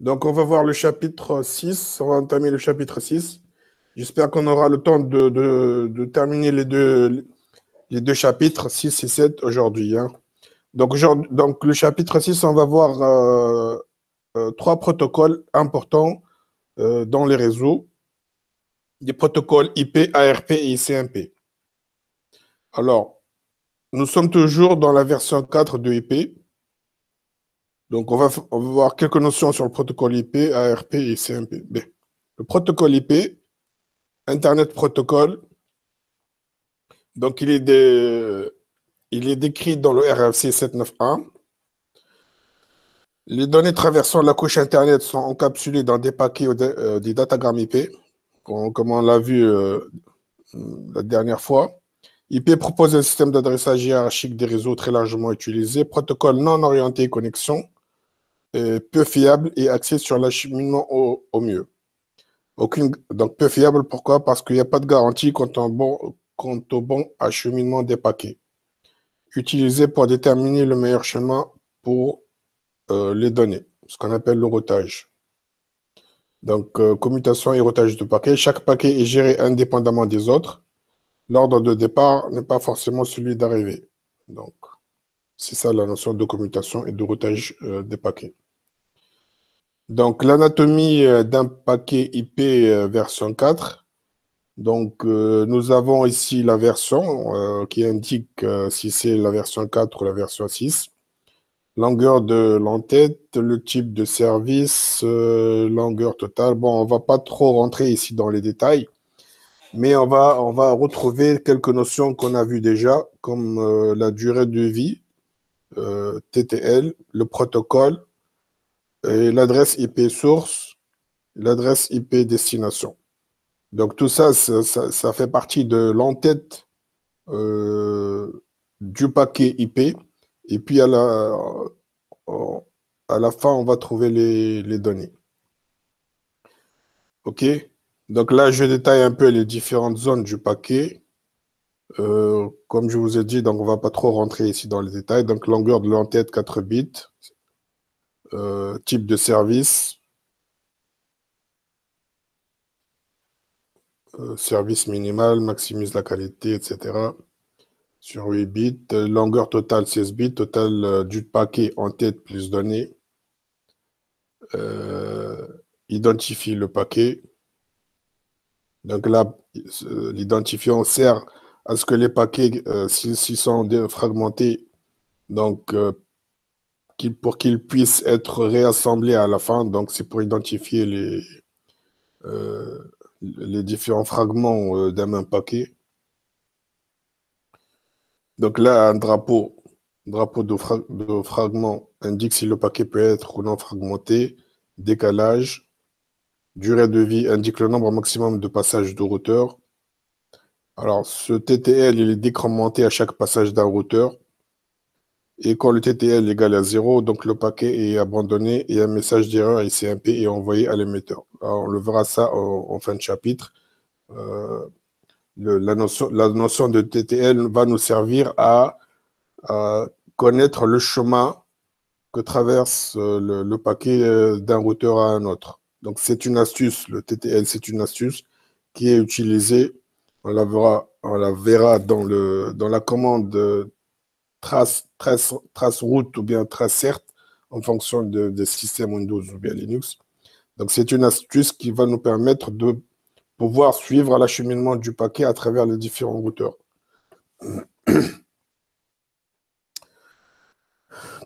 Donc, on va voir le chapitre 6. On va entamer le chapitre 6. J'espère qu'on aura le temps de, terminer les deux, chapitres 6 et 7 aujourd'hui. Hein. Donc, donc, le chapitre 6, on va voir euh, euh, trois protocoles importants euh, dans les réseaux. Des protocoles IP, ARP et ICMP. Alors, nous sommes toujours dans la version 4 de IP. Donc, on va, voir quelques notions sur le protocole IP, ARP et CMP. Le protocole IP, Internet Protocol, donc il est, il est décrit dans le RFC 791. Les données traversant la couche Internet sont encapsulées dans des paquets euh, des datagrammes IP, comme, on l'a vu euh, la dernière fois. IP propose un système d'adressage hiérarchique des réseaux très largement utilisé, protocole non orienté connexion, peu fiable et axé sur l'acheminement au, mieux. Donc peu fiable, pourquoi? Parce qu'il n'y a pas de garantie quant au, bon, acheminement des paquets. Utilisé pour déterminer le meilleur chemin pour euh, les données, ce qu'on appelle le routage. Donc, euh, commutation et routage de paquets. Chaque paquet est géré indépendamment des autres. L'ordre de départ n'est pas forcément celui d'arrivée. Donc, c'est ça la notion de commutation et de routage euh, des paquets. Donc, l'anatomie euh, d'un paquet IP euh, version 4. Donc, euh, nous avons ici la version qui indique si c'est la version 4 ou la version 6. Longueur de l'entête, le type de service, longueur totale. Bon, on ne va pas trop rentrer ici dans les détails, mais on va, retrouver quelques notions qu'on a vues déjà, comme la durée de vie, TTL, le protocole, l'adresse IP source, l'adresse IP destination. Donc tout ça, ça, fait partie de l'entête euh, du paquet IP. Et puis à la, à la fin, on va trouver les, données. OK? Donc là, je détaille un peu les différentes zones du paquet. Euh, comme je vous ai dit, donc on ne va pas trop rentrer ici dans les détails. Donc longueur de l'entête 4 bits, euh, type de service, euh, service minimal, maximise la qualité, etc. Sur 8 bits, longueur totale 16 bits, total euh, du paquet en tête plus données. identifie le paquet. Donc là, l'identifiant sert à ce que les paquets, s'ils sont fragmentés, donc pour qu'ils puissent être réassemblés à la fin. Donc, c'est pour identifier les, euh, les différents fragments euh, d'un même paquet. Donc là, un drapeau, drapeau de, fragment indique si le paquet peut être ou non fragmenté. Décalage. Durée de vie indique le nombre maximum de passages de routeur. Alors, ce TTL, il est décrémenté à chaque passage d'un routeur. Et quand le TTL est égal à 0, donc le paquet est abandonné et un message d'erreur ICMP est envoyé à l'émetteur. On le verra ça en, fin de chapitre. Euh, la, notion, de TTL va nous servir à, connaître le chemin que traverse euh, le, paquet euh, d'un routeur à un autre. Donc c'est une astuce, le TTL c'est une astuce qui est utilisée, on la verra, on la verra dans, le, dans la commande trace, trace, trace route ou bien trace certes en fonction de, de système Windows ou bien Linux. Donc, c'est une astuce qui va nous permettre de pouvoir suivre l'acheminement du paquet à travers les différents routeurs.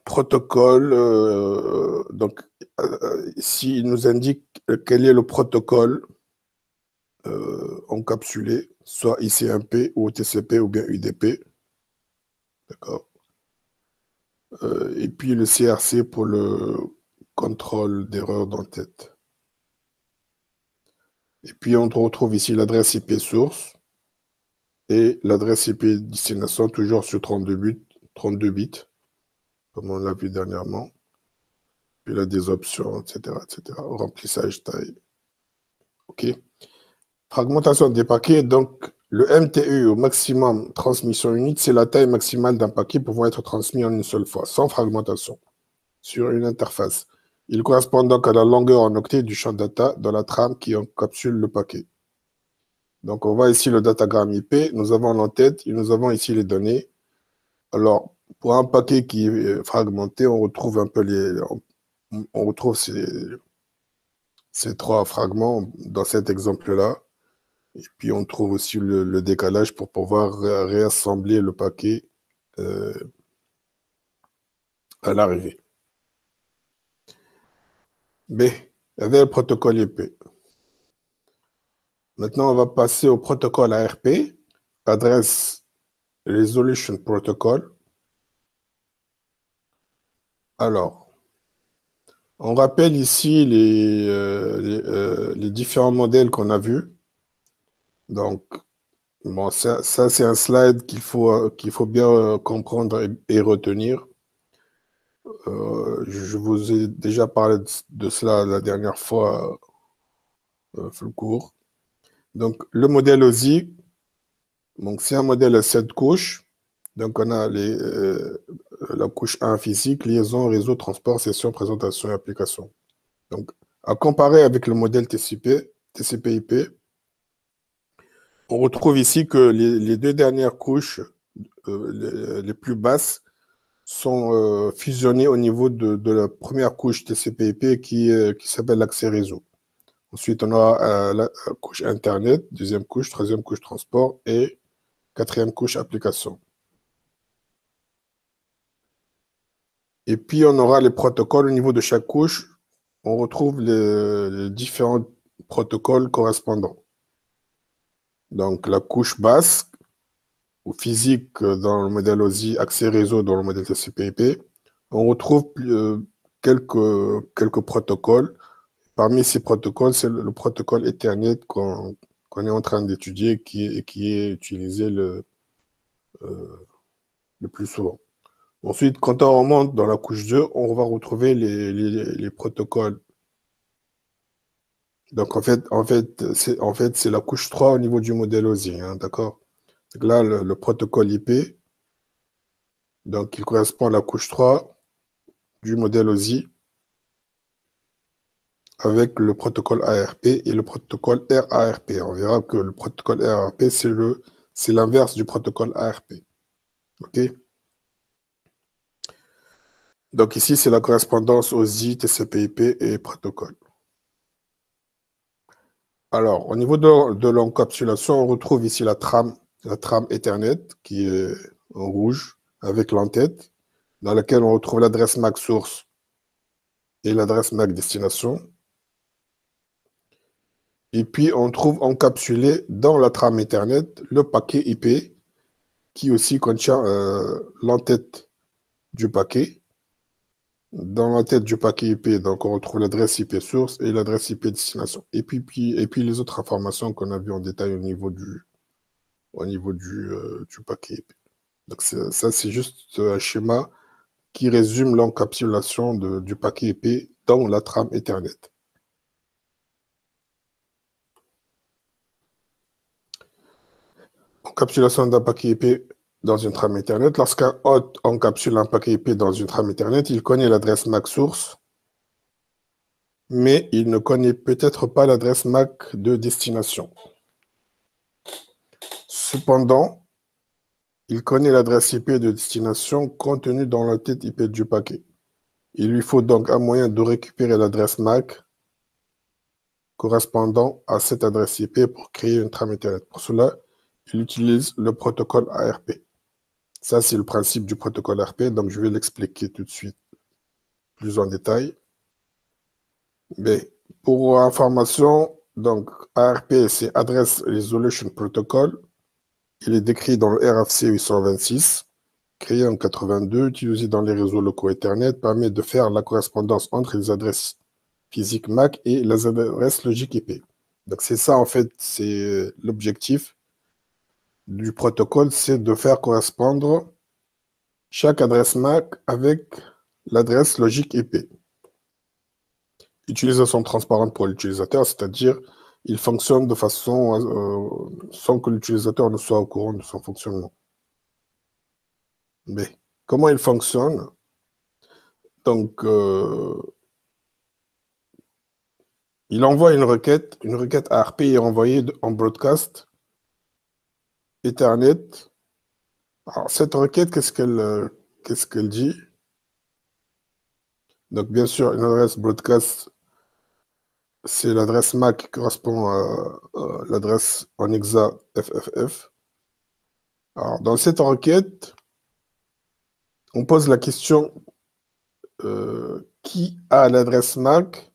protocole, euh, donc euh, ici il nous indique quel est le protocole euh, encapsulé, soit ICMP ou TCP ou bien UDP. D'accord. Euh, et puis le CRC pour le contrôle d'erreur d'entête. Et puis on retrouve ici l'adresse IP source et l'adresse IP destination toujours sur 32 bits, 32 bits, comme on l'a vu dernièrement. Puis là des options, etc., etc. Remplissage taille. OK. Fragmentation des paquets, donc le MTU au maximum transmission unique, c'est la taille maximale d'un paquet pouvant être transmis en une seule fois, sans fragmentation, sur une interface. Il correspond donc à la longueur en octets du champ data dans la trame qui encapsule le paquet. Donc, on voit ici le datagramme IP. Nous avons l'entête et nous avons ici les données. Alors, pour un paquet qui est fragmenté, on retrouve un peu les, on retrouve ces trois fragments dans cet exemple-là. Et puis, on trouve aussi le, décalage pour pouvoir réassembler le paquet euh, à l'arrivée. B, avec le protocole IP. Maintenant, on va passer au protocole ARP, Adresse Resolution Protocol. Alors, on rappelle ici les, euh, euh, les, différents modèles qu'on a vus. Donc, bon, ça, c'est un slide qu'il faut, faut bien comprendre et retenir. Euh, je vous ai déjà parlé de, cela la dernière fois, euh, le cours. Donc, le modèle OSI, c'est un modèle à 7 couches. Donc, on a euh, la couche 1 physique, liaison, réseau, transport, session, présentation et application. Donc, à comparer avec le modèle TCP, TCP/IP, on retrouve ici que les, deux dernières couches, les, plus basses, sont euh, fusionnés au niveau de, la première couche TCP/IP qui, euh, qui s'appelle l'accès réseau. Ensuite, on aura euh, la couche Internet, deuxième couche, troisième couche transport et quatrième couche application. Et puis, on aura les protocoles au niveau de chaque couche. On retrouve les différents protocoles correspondants. Donc, la couche basse ou physique dans le modèle OSI, accès réseau dans le modèle TCP/IP, on retrouve euh, quelques, quelques protocoles. Parmi ces protocoles, c'est le, protocole Ethernet qu'on est en train d'étudier qui, qui est utilisé le, euh, le plus souvent. Ensuite, quand on remonte dans la couche 2, on va retrouver les, les, protocoles. Donc, en fait, en fait, c'est en fait, la couche 3 au niveau du modèle OSI, hein, d'accord? Là, le, protocole IP, donc il correspond à la couche 3 du modèle OSI avec le protocole ARP et le protocole RARP. On verra que le protocole RARP, c'est l'inverse du protocole ARP. OK? Donc ici, c'est la correspondance OSI, TCP/IP et protocole. Alors, au niveau de, l'encapsulation, on retrouve ici la trame la trame Ethernet qui est en rouge avec l'entête, dans laquelle on retrouve l'adresse MAC source et l'adresse MAC destination. Et puis, on trouve encapsulé dans la trame Ethernet le paquet IP qui aussi contient euh, l'entête du paquet. Dans l'entête du paquet IP, donc on retrouve l'adresse IP source et l'adresse IP destination. Et puis, les autres informations qu'on a vues en détail au niveau du, euh, du paquet Donc ça, c'est juste un schéma qui résume l'encapsulation du paquet IP dans la trame Ethernet. Encapsulation d'un paquet IP dans une trame Ethernet. Lorsqu'un hôte encapsule un paquet IP dans une trame Ethernet, il connaît l'adresse MAC source, mais il ne connaît peut-être pas l'adresse MAC de destination. Cependant, il connaît l'adresse IP de destination contenue dans la tête IP du paquet. Il lui faut donc un moyen de récupérer l'adresse MAC correspondant à cette adresse IP pour créer une trame Ethernet. Pour cela, il utilise le protocole ARP. Ça, c'est le principe du protocole ARP, donc je vais l'expliquer tout de suite plus en détail. Mais pour information, donc ARP, c'est Address Resolution Protocol. Il est décrit dans le RFC 826, créé en 82, utilisé dans les réseaux locaux Ethernet, permet de faire la correspondance entre les adresses physiques MAC et les adresses logiques IP. Donc c'est ça en fait, c'est l'objectif du protocole, c'est de faire correspondre chaque adresse MAC avec l'adresse logique IP. Utilisation transparente pour l'utilisateur, c'est-à-dire il fonctionne de façon euh, sans que l'utilisateur ne soit au courant de son fonctionnement. Mais comment il fonctionne? Donc, euh, il envoie une requête, une requête ARP est envoyée en broadcast Ethernet. Alors, cette requête, qu'est-ce qu'elle euh, qu'est-ce qu'elle dit? Donc, bien sûr, une adresse broadcast, c'est l'adresse MAC qui correspond à, l'adresse en exa FFF. Alors, dans cette requête, on pose la question euh, qui a l'adresse MAC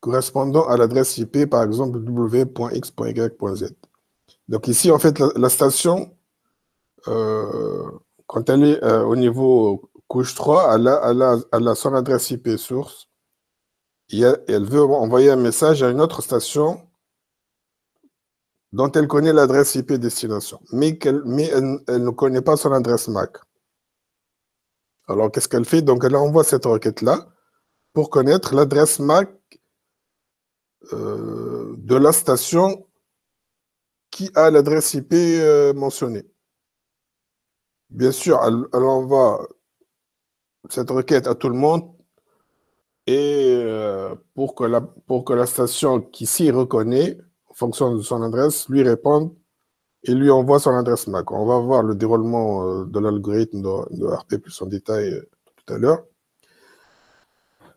correspondant à l'adresse IP, par exemple w.x.y.z. Donc ici, en fait, la, station, euh, quand elle est euh, au niveau couche 3, elle a, son adresse IP source elle, veut envoyer un message à une autre station dont elle connaît l'adresse IP destination, mais, mais elle, ne connaît pas son adresse MAC. Alors, qu'est-ce qu'elle fait? Donc, elle envoie cette requête-là pour connaître l'adresse MAC euh, de la station qui a l'adresse IP euh, mentionnée. Bien sûr, elle, envoie cette requête à tout le monde et euh, pour, que la, pour que la station qui s'y reconnaît, en fonction de son adresse, lui réponde et lui envoie son adresse MAC. On va voir le déroulement de l'algorithme de, de, RP plus en détail tout à l'heure.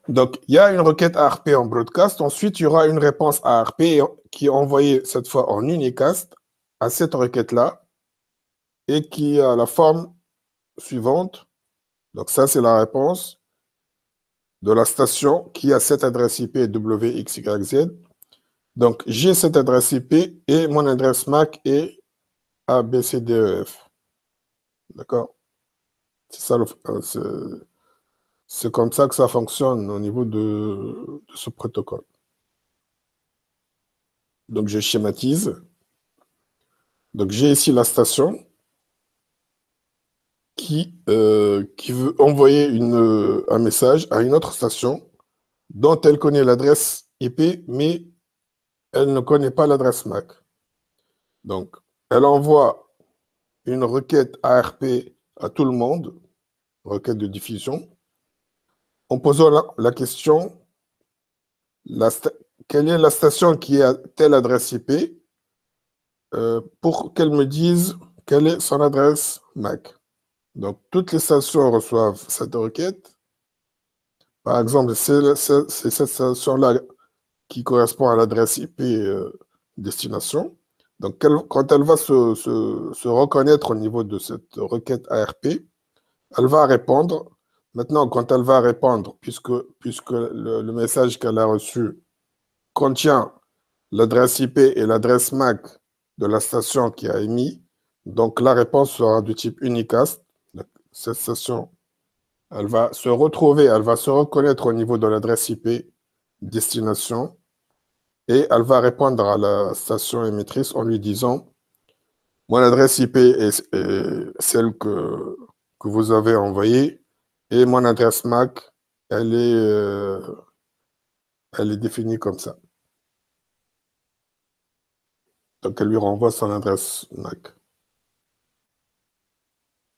Donc, il y a une requête ARP en broadcast. Ensuite, il y aura une réponse ARP qui est envoyée cette fois en unicast à cette requête-là et qui a la forme suivante. Donc, ça, c'est la réponse de la station qui a cette adresse IP WXYZ. Donc, j'ai cette adresse IP et mon adresse MAC est ABCDEF. D'accord? C'est ça le. C'est comme ça que ça fonctionne au niveau de, ce protocole. Donc je schématise. Donc j'ai ici la station qui, euh, veut envoyer un message à une autre station dont elle connaît l'adresse IP, mais elle ne connaît pas l'adresse MAC. Donc, elle envoie une requête ARP à tout le monde, requête de diffusion, en posant la, question, quelle est la station qui a telle adresse IP euh, pour qu'elle me dise quelle est son adresse MAC. Donc, toutes les stations reçoivent cette requête. Par exemple, c'est cette station-là qui correspond à l'adresse IP euh, destination. Donc, quand elle va se, reconnaître au niveau de cette requête ARP, elle va répondre Maintenant, quand elle va répondre, puisque, puisque le, message qu'elle a reçu contient l'adresse IP et l'adresse MAC de la station qui a émis, donc la réponse sera du type unicast. Cette station, elle va se retrouver, elle va se reconnaître au niveau de l'adresse IP destination et elle va répondre à la station émettrice en lui disant mon adresse IP est, celle que, que vous avez envoyée et mon adresse MAC, elle est, euh, elle est définie comme ça. Donc, elle lui renvoie son adresse MAC.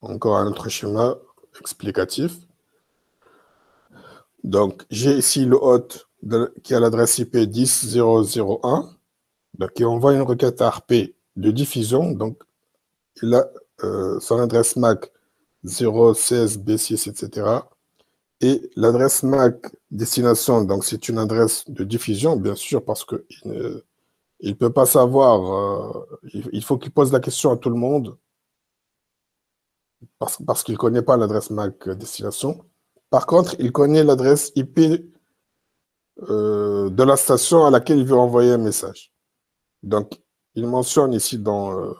Encore un autre schéma explicatif. Donc, j'ai ici le hôte qui a l'adresse IP 10.0.0.1, donc qui envoie une requête ARP de diffusion. Donc, il a euh, son adresse MAC 016 B6, etc. Et l'adresse MAC destination, donc c'est une adresse de diffusion, bien sûr, parce qu'il ne il peut pas savoir, euh, il, faut qu'il pose la question à tout le monde, parce, parce qu'il ne connaît pas l'adresse MAC destination. Par contre, il connaît l'adresse IP euh, de la station à laquelle il veut envoyer un message. Donc, il mentionne ici dans, euh,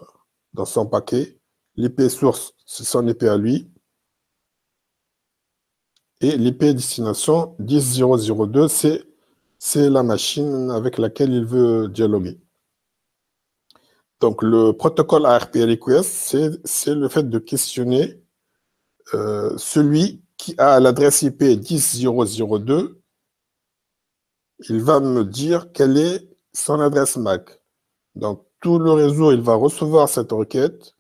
dans son paquet l'IP source c'est son IP à lui. Et l'IP destination 10.0.0.2, c'est la machine avec laquelle il veut dialoguer. Donc, le protocole ARP request, c'est le fait de questionner euh, celui qui a l'adresse IP 10.0.0.2. Il va me dire quelle est son adresse MAC. Donc, tout le réseau, il va recevoir cette requête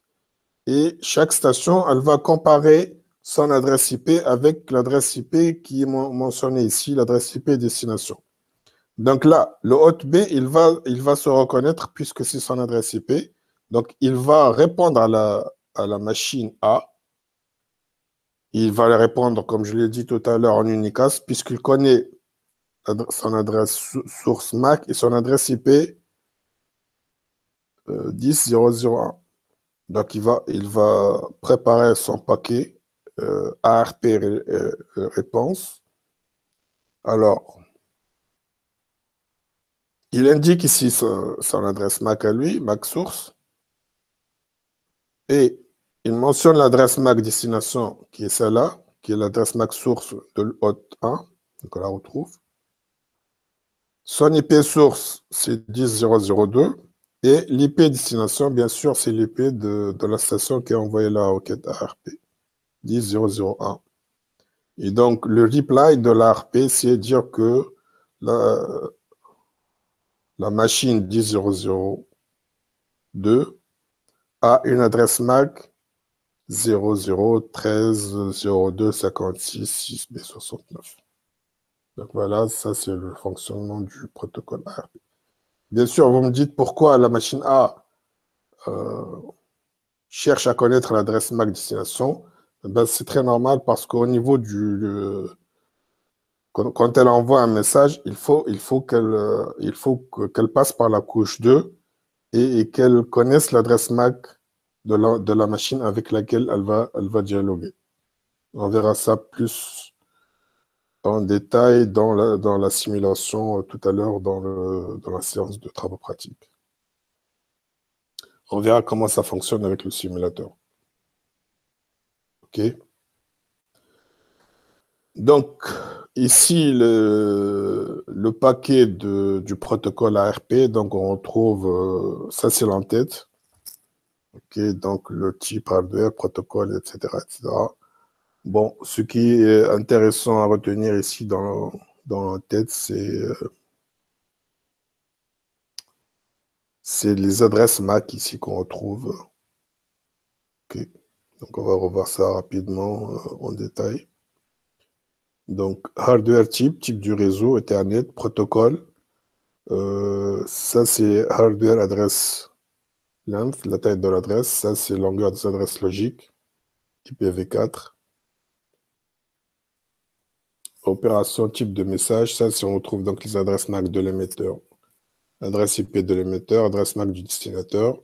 et chaque station, elle va comparer son adresse IP avec l'adresse IP qui est mentionnée ici, l'adresse IP destination. Donc là, le hôte B, il va, il va se reconnaître puisque c'est son adresse IP. Donc, il va répondre à la, à la machine A. Il va répondre, comme je l'ai dit tout à l'heure, en unicast, puisqu'il connaît son adresse source MAC et son adresse IP 10.0.0.1. Donc, il va, il va préparer son paquet euh, ARP euh, réponse. Alors, il indique ici son, adresse MAC à lui, MAC source. Et il mentionne l'adresse MAC destination qui est celle-là, qui est l'adresse MAC source de hôte 1. Donc on la retrouve. Son IP source, c'est 10.0.0.2. Et l'IP destination, bien sûr, c'est l'IP de, la station qui a envoyé la requête ARP, 10.0.0.1. Et donc, le reply de l'ARP, c'est dire que la, la machine 10.0.0.2 a une adresse MAC 00130256 b Donc voilà, ça c'est le fonctionnement du protocole ARP. Bien sûr, vous me dites pourquoi la machine A euh, cherche à connaître l'adresse MAC destination. Ben, c'est très normal parce qu'au niveau du... quand, elle envoie un message, il faut, il faut qu'elle passe par la couche 2 et, qu'elle connaisse l'adresse MAC de la, de la, machine avec laquelle elle va, elle va dialoguer. On verra ça plus en détail dans la, dans la simulation euh, tout à l'heure dans, la séance de travaux pratiques. On verra comment ça fonctionne avec le simulateur. OK Donc, ici, le, le paquet de, du protocole ARP, donc on retrouve, euh, ça c'est l'entête. OK, donc le type hardware, protocole, etc., etc. Bon, ce qui est intéressant à retenir ici dans, la tête, c'est c'est les adresses MAC ici qu'on retrouve. Ok, donc on va revoir ça rapidement euh, en détail. Donc, hardware type, type du réseau, Ethernet, protocole. Euh, ça, c'est hardware adresse length, la taille de l'adresse. Ça, c'est longueur des adresses logiques, IPv4 opération type de message, ça, si on retrouve donc les adresses MAC de l'émetteur, adresse IP de l'émetteur, adresse MAC du destinataire,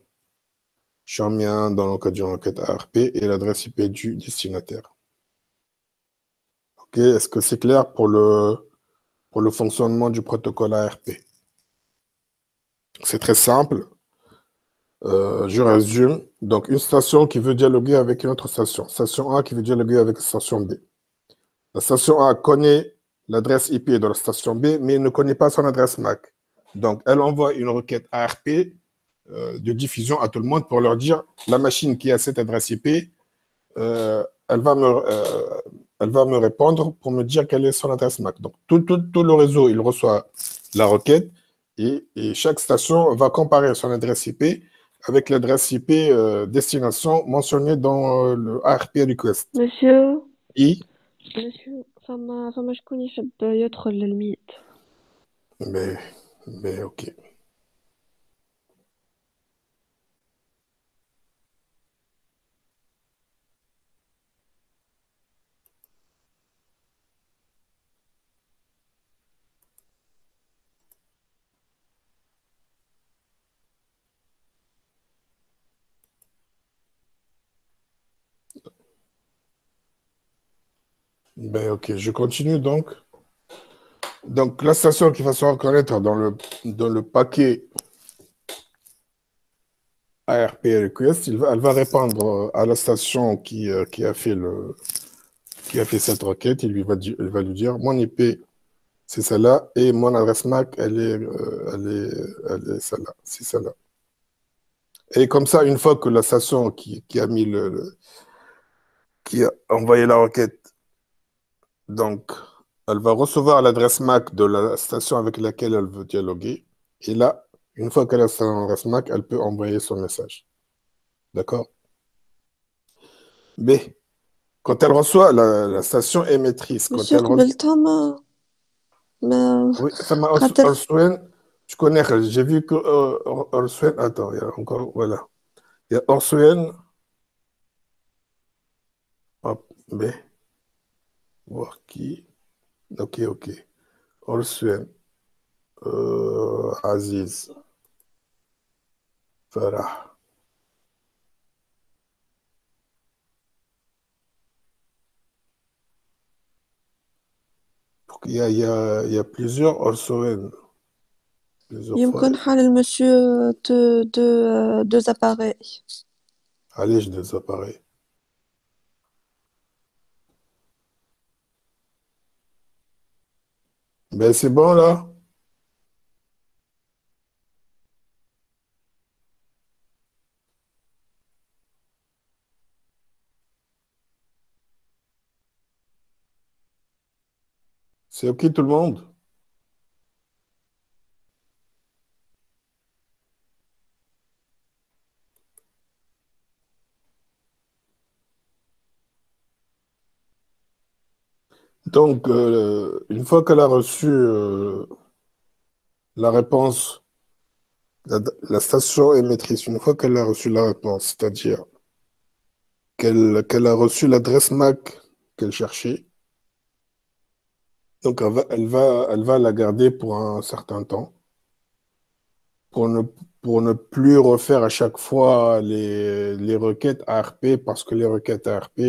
mien dans le cas d'une requête ARP et l'adresse IP du destinataire. Ok, est-ce que c'est clair pour le, pour le fonctionnement du protocole ARP C'est très simple. Euh, je résume. Donc, une station qui veut dialoguer avec une autre station. Station A qui veut dialoguer avec station B. La station A connaît l'adresse IP de la station B, mais ne connaît pas son adresse MAC. Donc, elle envoie une requête ARP euh, de diffusion à tout le monde pour leur dire la machine qui a cette adresse IP, euh, elle, va me, euh, elle va me répondre pour me dire quelle est son adresse MAC. Donc, tout, tout, le réseau, il reçoit la requête et, et, chaque station va comparer son adresse IP avec l'adresse IP destination mentionnée dans le ARP request. Monsieur I ماشي فما فما شكون يحب يدخل للميت Mais, mais ok. Ben, ok, je continue donc. Donc, la station qui va se reconnaître dans le, dans le paquet ARP request, elle va répondre à la station qui, euh, qui, a fait le, qui a fait cette requête. Il lui va, va lui dire mon IP, c'est celle-là, et mon adresse MAC, elle est, euh, elle est, elle est celle-là. C'est celle-là. Et comme ça, une fois que la station qui, qui a mis le, qui a envoyé la requête donc, elle va recevoir l'adresse MAC de la station avec laquelle elle veut dialoguer. Et là, une fois qu'elle a son adresse MAC, elle peut envoyer son message. D'accord? Mais quand elle reçoit, la, station émettrice. Quand Monsieur elle reçoit... Oui, ça m'a Je connais, j'ai vu que euh, Attends, il y a encore. Voilà. Il y a Orsouen. Hop, B. Voir qui. Ok, ok. Orswen. Euh, Aziz. Farah. Donc, il y a, il y a, il y a plusieurs Orswen. Plusieurs fois. يمكن حال المسيو دو دو دو زاباري Allez, je les appareils. Ben, c'est bon là? C'est OK tout le monde? Donc, euh, une fois qu'elle a reçu euh, la réponse, la, station émettrice, une fois qu'elle a reçu la réponse, c'est-à-dire qu'elle a reçu l'adresse MAC qu'elle cherchait, donc elle va, la garder pour un certain temps, pour ne, plus refaire à chaque fois les requêtes ARP, parce que les requêtes ARP,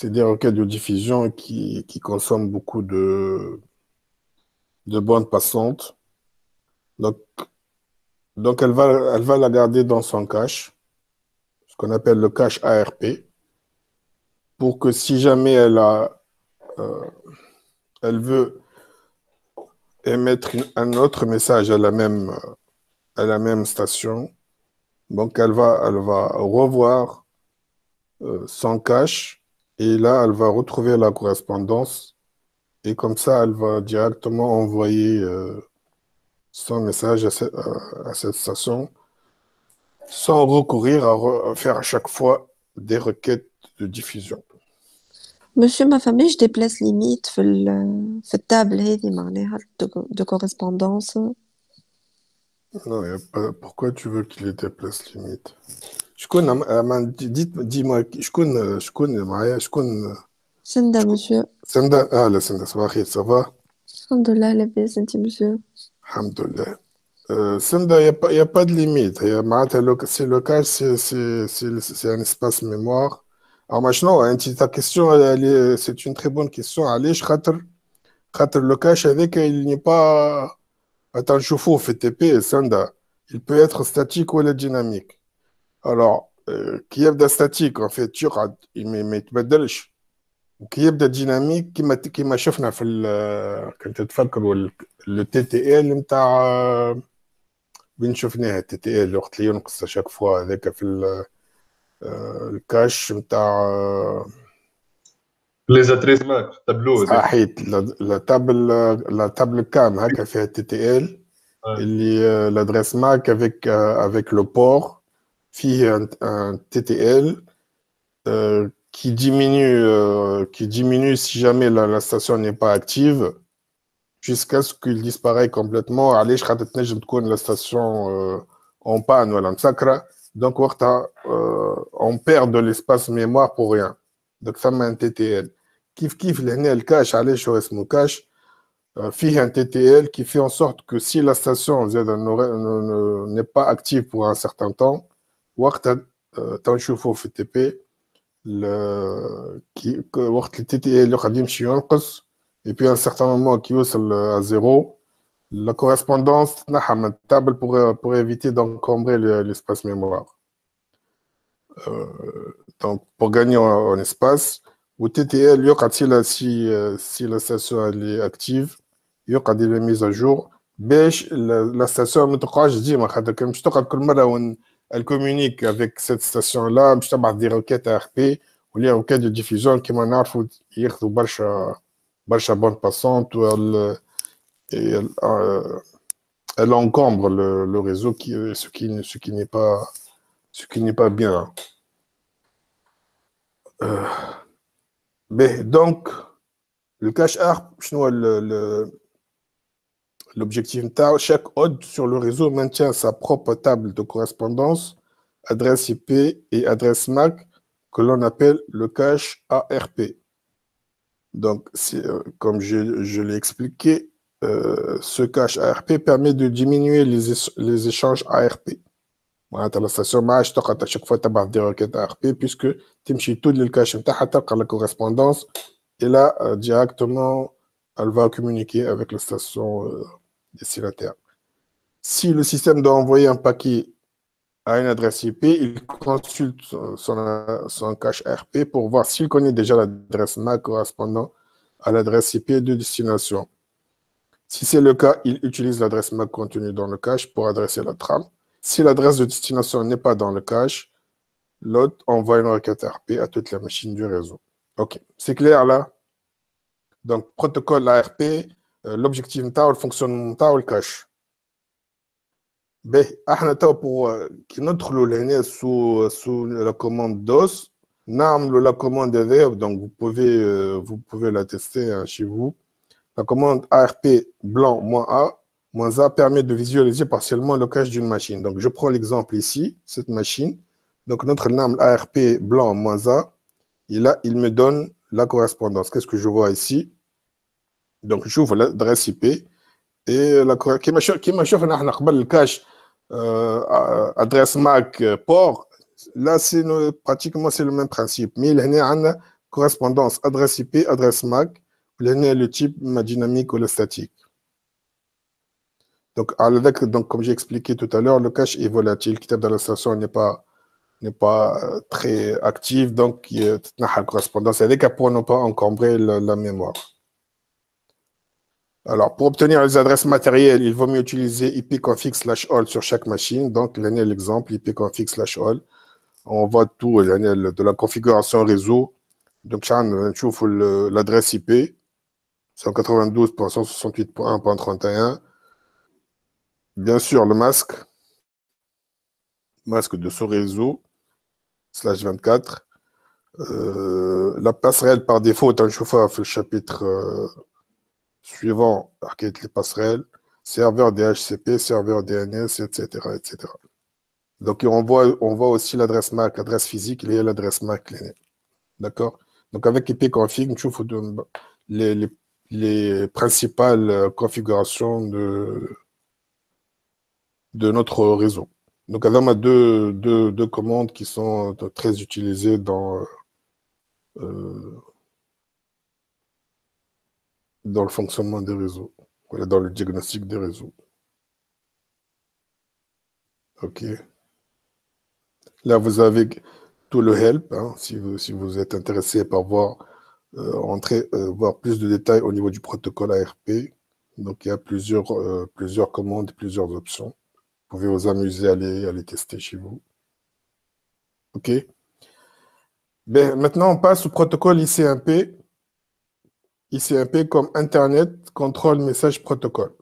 c'est des requêtes de diffusion qui, qui consomment beaucoup de, de bandes passantes. Donc, donc elle va, elle va la garder dans son cache, ce qu'on appelle le cache ARP, pour que si jamais elle a, euh, elle veut émettre un autre message à la même, à la même station, donc elle va, elle va revoir euh, son cache et là, elle va retrouver la correspondance. Et comme ça, elle va directement envoyer euh, son message à, cette station sans recourir à, faire à chaque fois des requêtes de diffusion. Monsieur, ma famille, je déplace limite cette table de correspondance. Non, pourquoi tu veux qu'il déplace limite? limites? شكون عم- عم- dites- dis-moi شكون شكون معايا شكون سندا مسيو سندا اه لا سندا صباح الخير سافا الحمد لله لاباس انتي مسيو الحمد لله Euh, Senda, il n'y a, pas- y a pas de limite. Y a- معناتها لو- C'est le cas, c'est c'est- c'est- c'est un espace mémoire. Alors maintenant, hein, ta question, elle, elle est- c'est une très bonne question. علاش خاطر خاطر le cache avec, il n'est pas Attends, نشوفوه في TP Senda. Il peut être statique ou dynamique. Euh, qui يبدا en fait, يقعد ما يتبدلش. وكي يبدا ديناميك كيما كيما شفنا في كنت تفكروا التي تي ال نتاع وين شفناها التي تي ال وقت اللي ينقص شاك فوا هذاك في ال- الكاش نتاع لي اتريز ماك تابلو صحيت لا تابل لا تابل كام هكا فيها تي تي ال. اللي l'adresse MAC avec euh, avec le puis un, TTL euh, qui, diminue, euh, qui diminue si jamais la, station n'est pas active jusqu'à ce qu'il disparaisse complètement. Allez, je la station euh, en panne, sacra. Donc, on perd de l'espace mémoire pour rien. Donc, ça, un TTL. Kif kif, le cache, allez, je cache. Fille un TTL qui fait en sorte que si la station n'est pas active pour un certain temps, وقتها euh, تنشوفوا في التي بي ل- كي ك- وقت التي تي ال يقعد يمشي ينقص et puis à un certain moment qui يوصل à zéro la correspondance تنحى من التابل pour, pour éviter d'encombrer le- l'espace mémoire Euh, donc pour gagner en, en espace au TTL يقعد si la, si, euh, si la station elle est active يقعد يبقى mise à jour باش la, la station ما تقعدش ديما خاطر كان باش تقعد كل مره وين elle communique avec cette station-là, des requêtes ARP, ou les requêtes de diffusion qui m'en arfent, ils ont barcha bande passante, ou elle, euh, encombre le, réseau, qui, ce qui, ce qui n'est pas, ce qui n'est pas bien. Euh, mais donc, le cache ARP, je le, le L'objectif chaque hôte sur le réseau maintient sa propre table de correspondance, adresse IP et adresse MAC que l'on appelle le cache ARP. Donc, euh, comme je, l'ai expliqué, euh, ce cache ARP permet de diminuer les, échanges ARP. la station match à chaque fois tu des requêtes ARP puisque tu tout le cache la correspondance et là euh, directement elle va communiquer avec la station destinataire. Si le système doit envoyer un paquet à une adresse IP, il consulte son, cache RP pour voir s'il connaît déjà l'adresse MAC correspondant à l'adresse IP de destination. Si c'est le cas, il utilise l'adresse MAC contenue dans le cache pour adresser la trame. Si l'adresse de destination n'est pas dans le cache, l'autre envoie une requête RP à toutes les machines du réseau. OK, c'est clair là? Donc, protocole ARP, l'objectif le fonctionnement le cache. Ben, pour qui notre sous sous la commande DOS, la commande dev, donc vous pouvez euh, vous pouvez la tester hein, chez vous. La commande ARP blanc moins A moins A permet de visualiser partiellement le cache d'une machine. Donc je prends l'exemple ici, cette machine. Donc notre NAM ARP blanc moins A, et là il me donne la correspondance. Qu'est-ce que je vois ici? Donc j'ouvre l'adresse IP et la qui m'a le cache euh, adresse MAC euh, port, là, c'est pratiquement le même principe. Mais il y a une correspondance adresse IP, adresse MAC, le type dynamique ou le statique. Donc, avec, comme j'ai expliqué tout à l'heure, le cache est volatile. Le dans la station n'est pas, euh, très actif, donc il y a une correspondance. Cas pour ne pas encombrer la mémoire. Alors, pour obtenir les adresses matérielles, il vaut mieux utiliser ipconfig slash all sur chaque machine. Donc, l'exemple ipconfig slash all. On voit tout de la configuration réseau. Donc, on l'adresse IP 192.168.1.31. Bien sûr, le masque. Masque de ce réseau, slash 24. Euh, la passerelle par défaut est un chauffeur le chapitre euh, suivant les passerelles, serveur DHCP, serveur DNS, etc. etc. Donc, on voit, on voit aussi l'adresse MAC, l'adresse physique et l'adresse MAC. D'accord? Donc, avec ipconfig, nous les, les, les principales configurations de, de notre réseau. Donc, on a deux, deux, deux, commandes qui sont très utilisées dans euh, dans le fonctionnement des réseaux, dans le diagnostic des réseaux. OK. Là, vous avez tout le help, hein, si, vous, si vous êtes intéressé par voir, euh, entrer, euh, voir plus de détails au niveau du protocole ARP. Donc, il y a plusieurs, euh, plusieurs commandes, plusieurs options. Vous pouvez vous amuser à les, à les tester chez vous. OK. Ben, maintenant, on passe au protocole ICMP. ICMP comme Internet Control Message Protocol.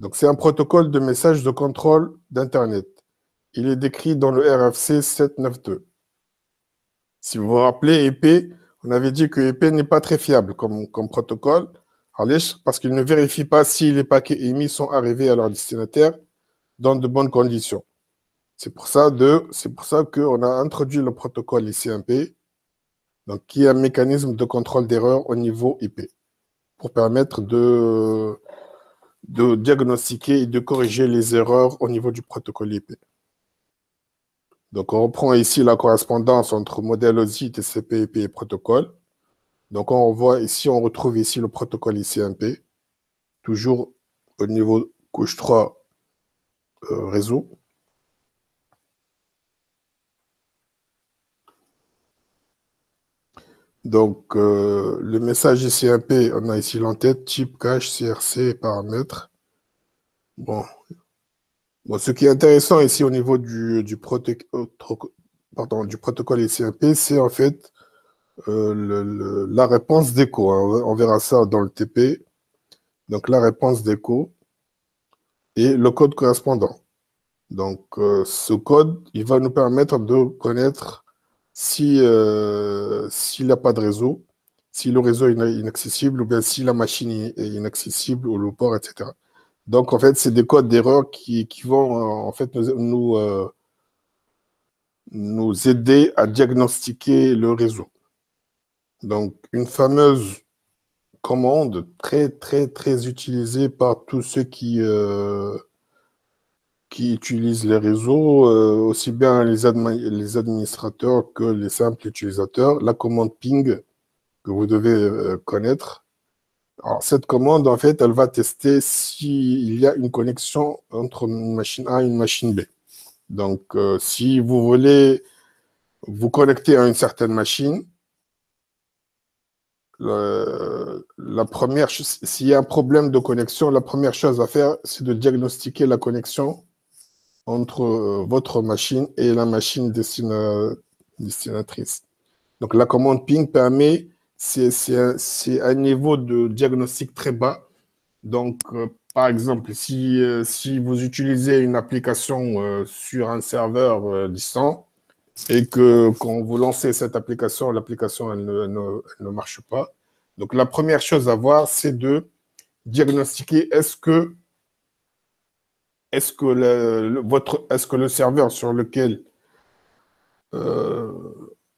Donc, c'est un protocole de message de contrôle d'Internet. Il est décrit dans le RFC 792. Si vous vous rappelez, EP, on avait dit que EP n'est pas très fiable comme, comme protocole, parce qu'il ne vérifie pas si les paquets émis sont arrivés à leur destinataire dans de bonnes conditions. C'est pour ça, ça qu'on a introduit le protocole ICMP donc qui est un mécanisme de contrôle d'erreur au niveau IP pour permettre de, diagnostiquer et de corriger les erreurs au niveau du protocole IP. Donc, on reprend ici la correspondance entre modèle OSI, TCP, IP et protocole. Donc, on voit ici, on retrouve ici le protocole ICMP, toujours au niveau couche 3 euh, réseau. Donc, euh, le message ICMP, on a ici l'entête, type, cache, CRC, paramètres. Bon. bon. Ce qui est intéressant ici au niveau du, du, du protocole ICMP, c'est en fait euh, la réponse d'écho. Hein. On verra ça dans le TP. Donc, la réponse d'écho et le code correspondant. Donc, euh, ce code, il va nous permettre de connaître si euh, s'il n'y a pas de réseau, si le réseau est inaccessible ou bien si la machine est inaccessible ou le port, etc. Donc, en fait, c'est des codes d'erreur qui, vont en fait nous, nous aider à diagnostiquer le réseau. Donc, une fameuse commande très, très, très utilisée par tous ceux qui, euh, qui utilisent les réseaux, euh, aussi bien les, administrateurs que les simples utilisateurs, la commande ping que vous devez euh, connaître. Alors, cette commande, en fait, elle va tester s'il y a une connexion entre une machine A et une machine B. Donc, si vous voulez vous connecter à une certaine machine, la première, s'il y a un problème de connexion, la première chose à faire, c'est de diagnostiquer la connexion entre euh, votre machine et la machine destinatrice. Donc la commande ping permet, c'est un, niveau de diagnostic très bas. Donc euh, par exemple, si, euh, si vous utilisez une application sur un serveur distant, et que quand vous lancez cette application, l'application elle ne, marche pas. Donc la première chose à voir, c'est de diagnostiquer est-ce que est-ce que le, serveur sur lequel euh,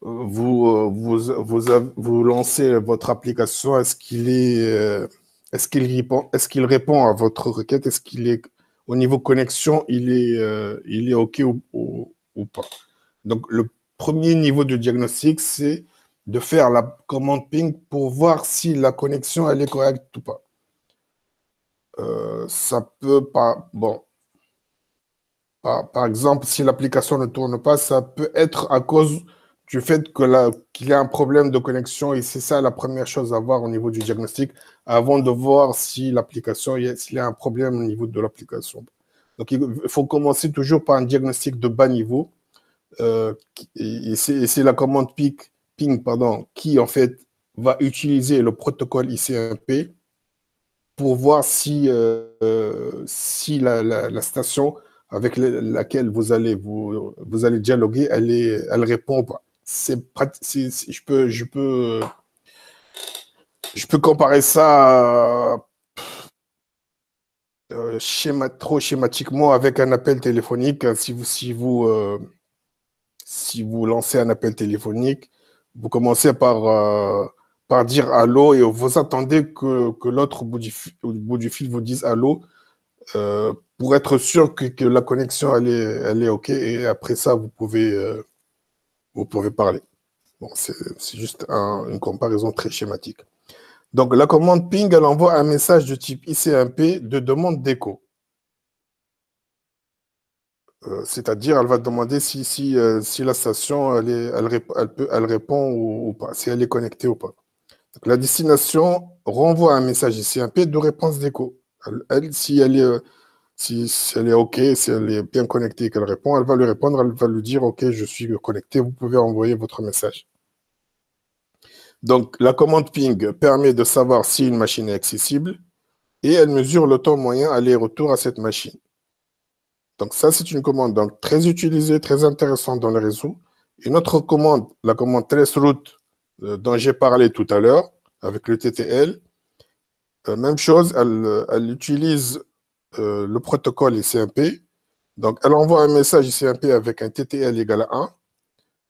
vous, vous, lancez votre application, est-ce qu'il est, euh, est-ce qu'il répond, à votre requête, est-ce qu'il est au niveau connexion, il est, euh, il est ok ou, ou pas? Donc, le premier niveau de diagnostic, c'est de faire la commande ping pour voir si la connexion elle est correcte ou pas. Euh, ça peut pas. Bon. Par, exemple, si l'application ne tourne pas, ça peut être à cause du fait qu'il y a un problème de connexion et c'est ça la première chose à voir au niveau du diagnostic avant de voir si l'application, s'il y a un problème au niveau de l'application. Donc, il faut commencer toujours par un diagnostic de bas niveau euh, et c'est la commande ping, pardon, qui en fait va utiliser le protocole ICMP pour voir si, euh, si la, station avec laquelle vous allez, vous, vous allez dialoguer, elle, est, elle répond. C'est je peux, je peux, je peux comparer ça euh, schéma, trop schématiquement avec un appel téléphonique. Si vous, si vous, si vous lancez un appel téléphonique, vous commencez par, euh, par dire allô et vous attendez que, l'autre au, bout du fil vous dise allô euh, pour être sûr que, la connexion est, OK et après ça, vous pouvez, euh, vous pouvez parler. C'est juste une comparaison très schématique. Donc, la commande ping, elle envoie un message de type ICMP de demande d'écho. Euh, c'est-à-dire, elle va demander si, euh, la station, répond ou, pas, si elle est connectée ou pas. la destination renvoie un message ICMP de réponse d'écho. Elle, si elle est, si, elle est OK, si elle est bien connectée et qu'elle répond, elle va lui répondre, elle va lui dire OK, je suis connecté, vous pouvez envoyer votre message. Donc, la commande ping permet de savoir si une machine est accessible et elle mesure le temps moyen aller-retour à cette machine. Donc ça, c'est une commande très utilisée, très intéressante dans le réseau. Une autre commande, la commande traceroute euh, dont j'ai parlé tout à l'heure avec le TTL. Euh, même chose, elle utilise euh, le protocole ICMP. Donc, elle envoie un message ICMP avec un TTL égal à 1,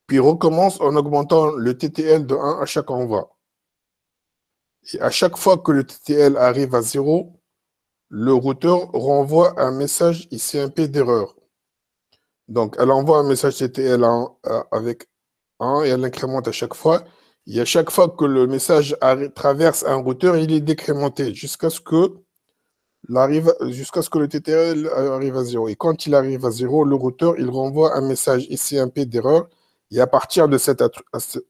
puis recommence en augmentant le TTL de 1 à chaque envoi. Et à chaque fois que le TTL arrive à 0, le routeur renvoie un message ICMP d'erreur. Donc, elle envoie un message TTL avec 1 et elle incrémente à chaque fois. Et à chaque fois que le message traverse un routeur, il est décrémenté jusqu'à ce que jusqu'à ce que le TTL arrive à 0. Et quand il arrive à 0, le routeur, il renvoie un message ICMP d'erreur. Et à partir de cette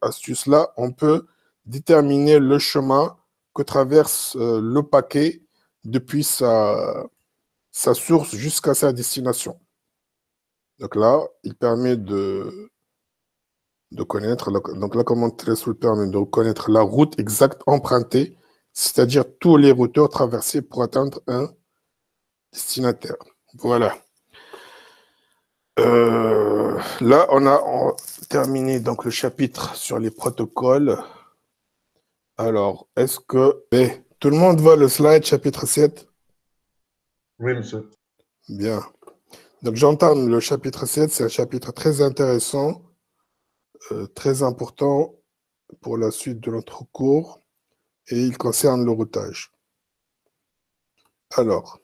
astuce-là, on peut déterminer le chemin que traverse euh, le paquet depuis sa, source jusqu'à sa destination. Donc là, il permet de, de connaître, donc permet de connaître la route exacte empruntée, c'est-à-dire tous les routeurs traversés pour atteindre un destinataire. Voilà. Euh, là, on a terminé donc le chapitre sur les protocoles. Alors, est-ce que... Eh, tout le monde voit le slide chapitre 7 Oui, monsieur. Bien. Donc j'entame le chapitre 7, c'est un chapitre très intéressant, euh, très important pour la suite de notre cours, et il concerne le routage. Alors,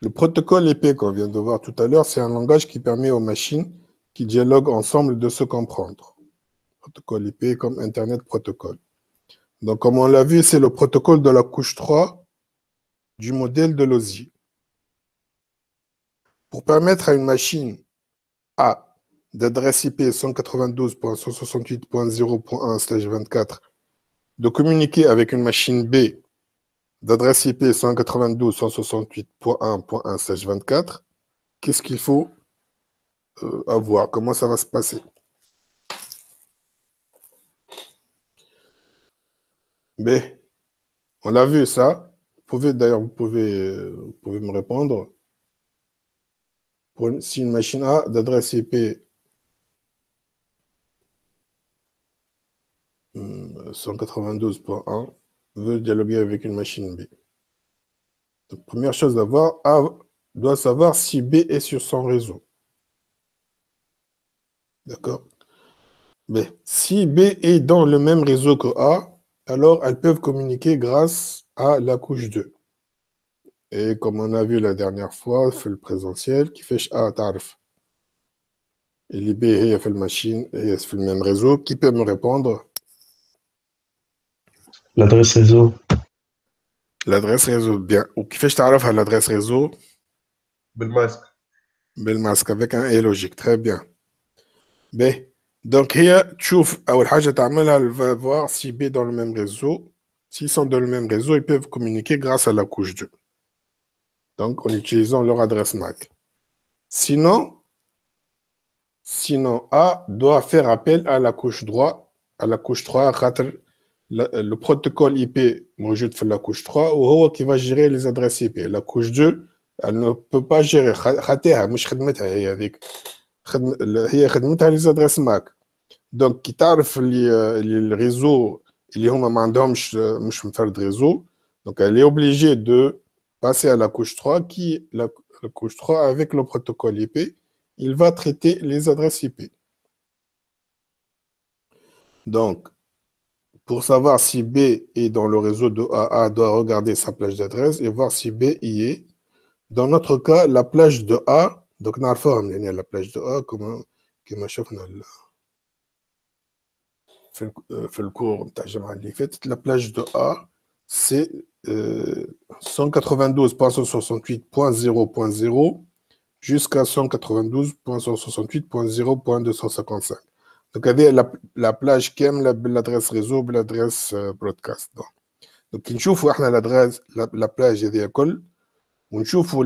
le protocole IP qu'on vient de voir tout à l'heure, c'est un langage qui permet aux machines qui dialoguent ensemble de se comprendre. Protocole IP comme Internet Protocol. Donc, comme on l'a vu, c'est le protocole de la couche 3 du modèle de l'OSI. Pour permettre à une machine A d'adresse IP 192.168.0.1/24 de communiquer avec une machine B d'adresse IP 192.168.1.1/24, qu'est-ce qu'il faut euh, avoir? Comment ça va se passer? Mais on l'a vu ça. Vous pouvez d'ailleurs, vous pouvez, vous pouvez me répondre. si une machine A d'adresse IP 192.1 hmm, veut dialoguer avec une machine B. première chose à voir, A doit savoir si B est sur son réseau. D'accord? Mais si B est dans le même réseau que A, alors elles peuvent communiquer grâce à la couche 2. Et comme on a vu la dernière fois, fait le présentiel, qui fait A tarf. Et l'IB fait le machine et le même réseau. Qui peut me répondre L'adresse réseau. L'adresse réseau, bien. Ou qui fait à l'adresse réseau Bel masque. Bel masque avec un E logique. Très bien. B. Donc, هي تشوف أول حاجة تعملها elle va voir si B dans le même réseau. S'ils sont dans le même réseau, ils peuvent communiquer grâce à la couche 2. Donc, en utilisant leur adresse MAC. Sinon, sinon A doit faire appel à la couche 3, à la couche 3, le protocole IP موجود في la couche 3 وهو qui va gérer les adresses IP. La couche 2, elle ne peut pas gérer. خاطيها مش خدمتها هي هذيك. هي خدمتها لي زادريس ماك دونك كي تعرف اللي اللي الريزو اللي هما ما عندهمش مش مفرد ريزو دونك elle est obligée de passer à la couche 3 qui la, la couche 3 avec le protocole IP il va traiter les adresses IP donc pour savoir si B est dans le réseau de A, A doit regarder sa plage d'adresse et voir si B y est. Dans notre cas, la plage de A, donc dans la plage de A, comme euh, euh, fait le cours la plage de A, c'est euh, 192.168.0.0 jusqu'à 192.168.0.255. donc هذه la, la plage كامله بالادريس réseau بالادريس broadcast donc donc نشوفوا احنا l'adresse la, la plage هذه الكل ونشوفوا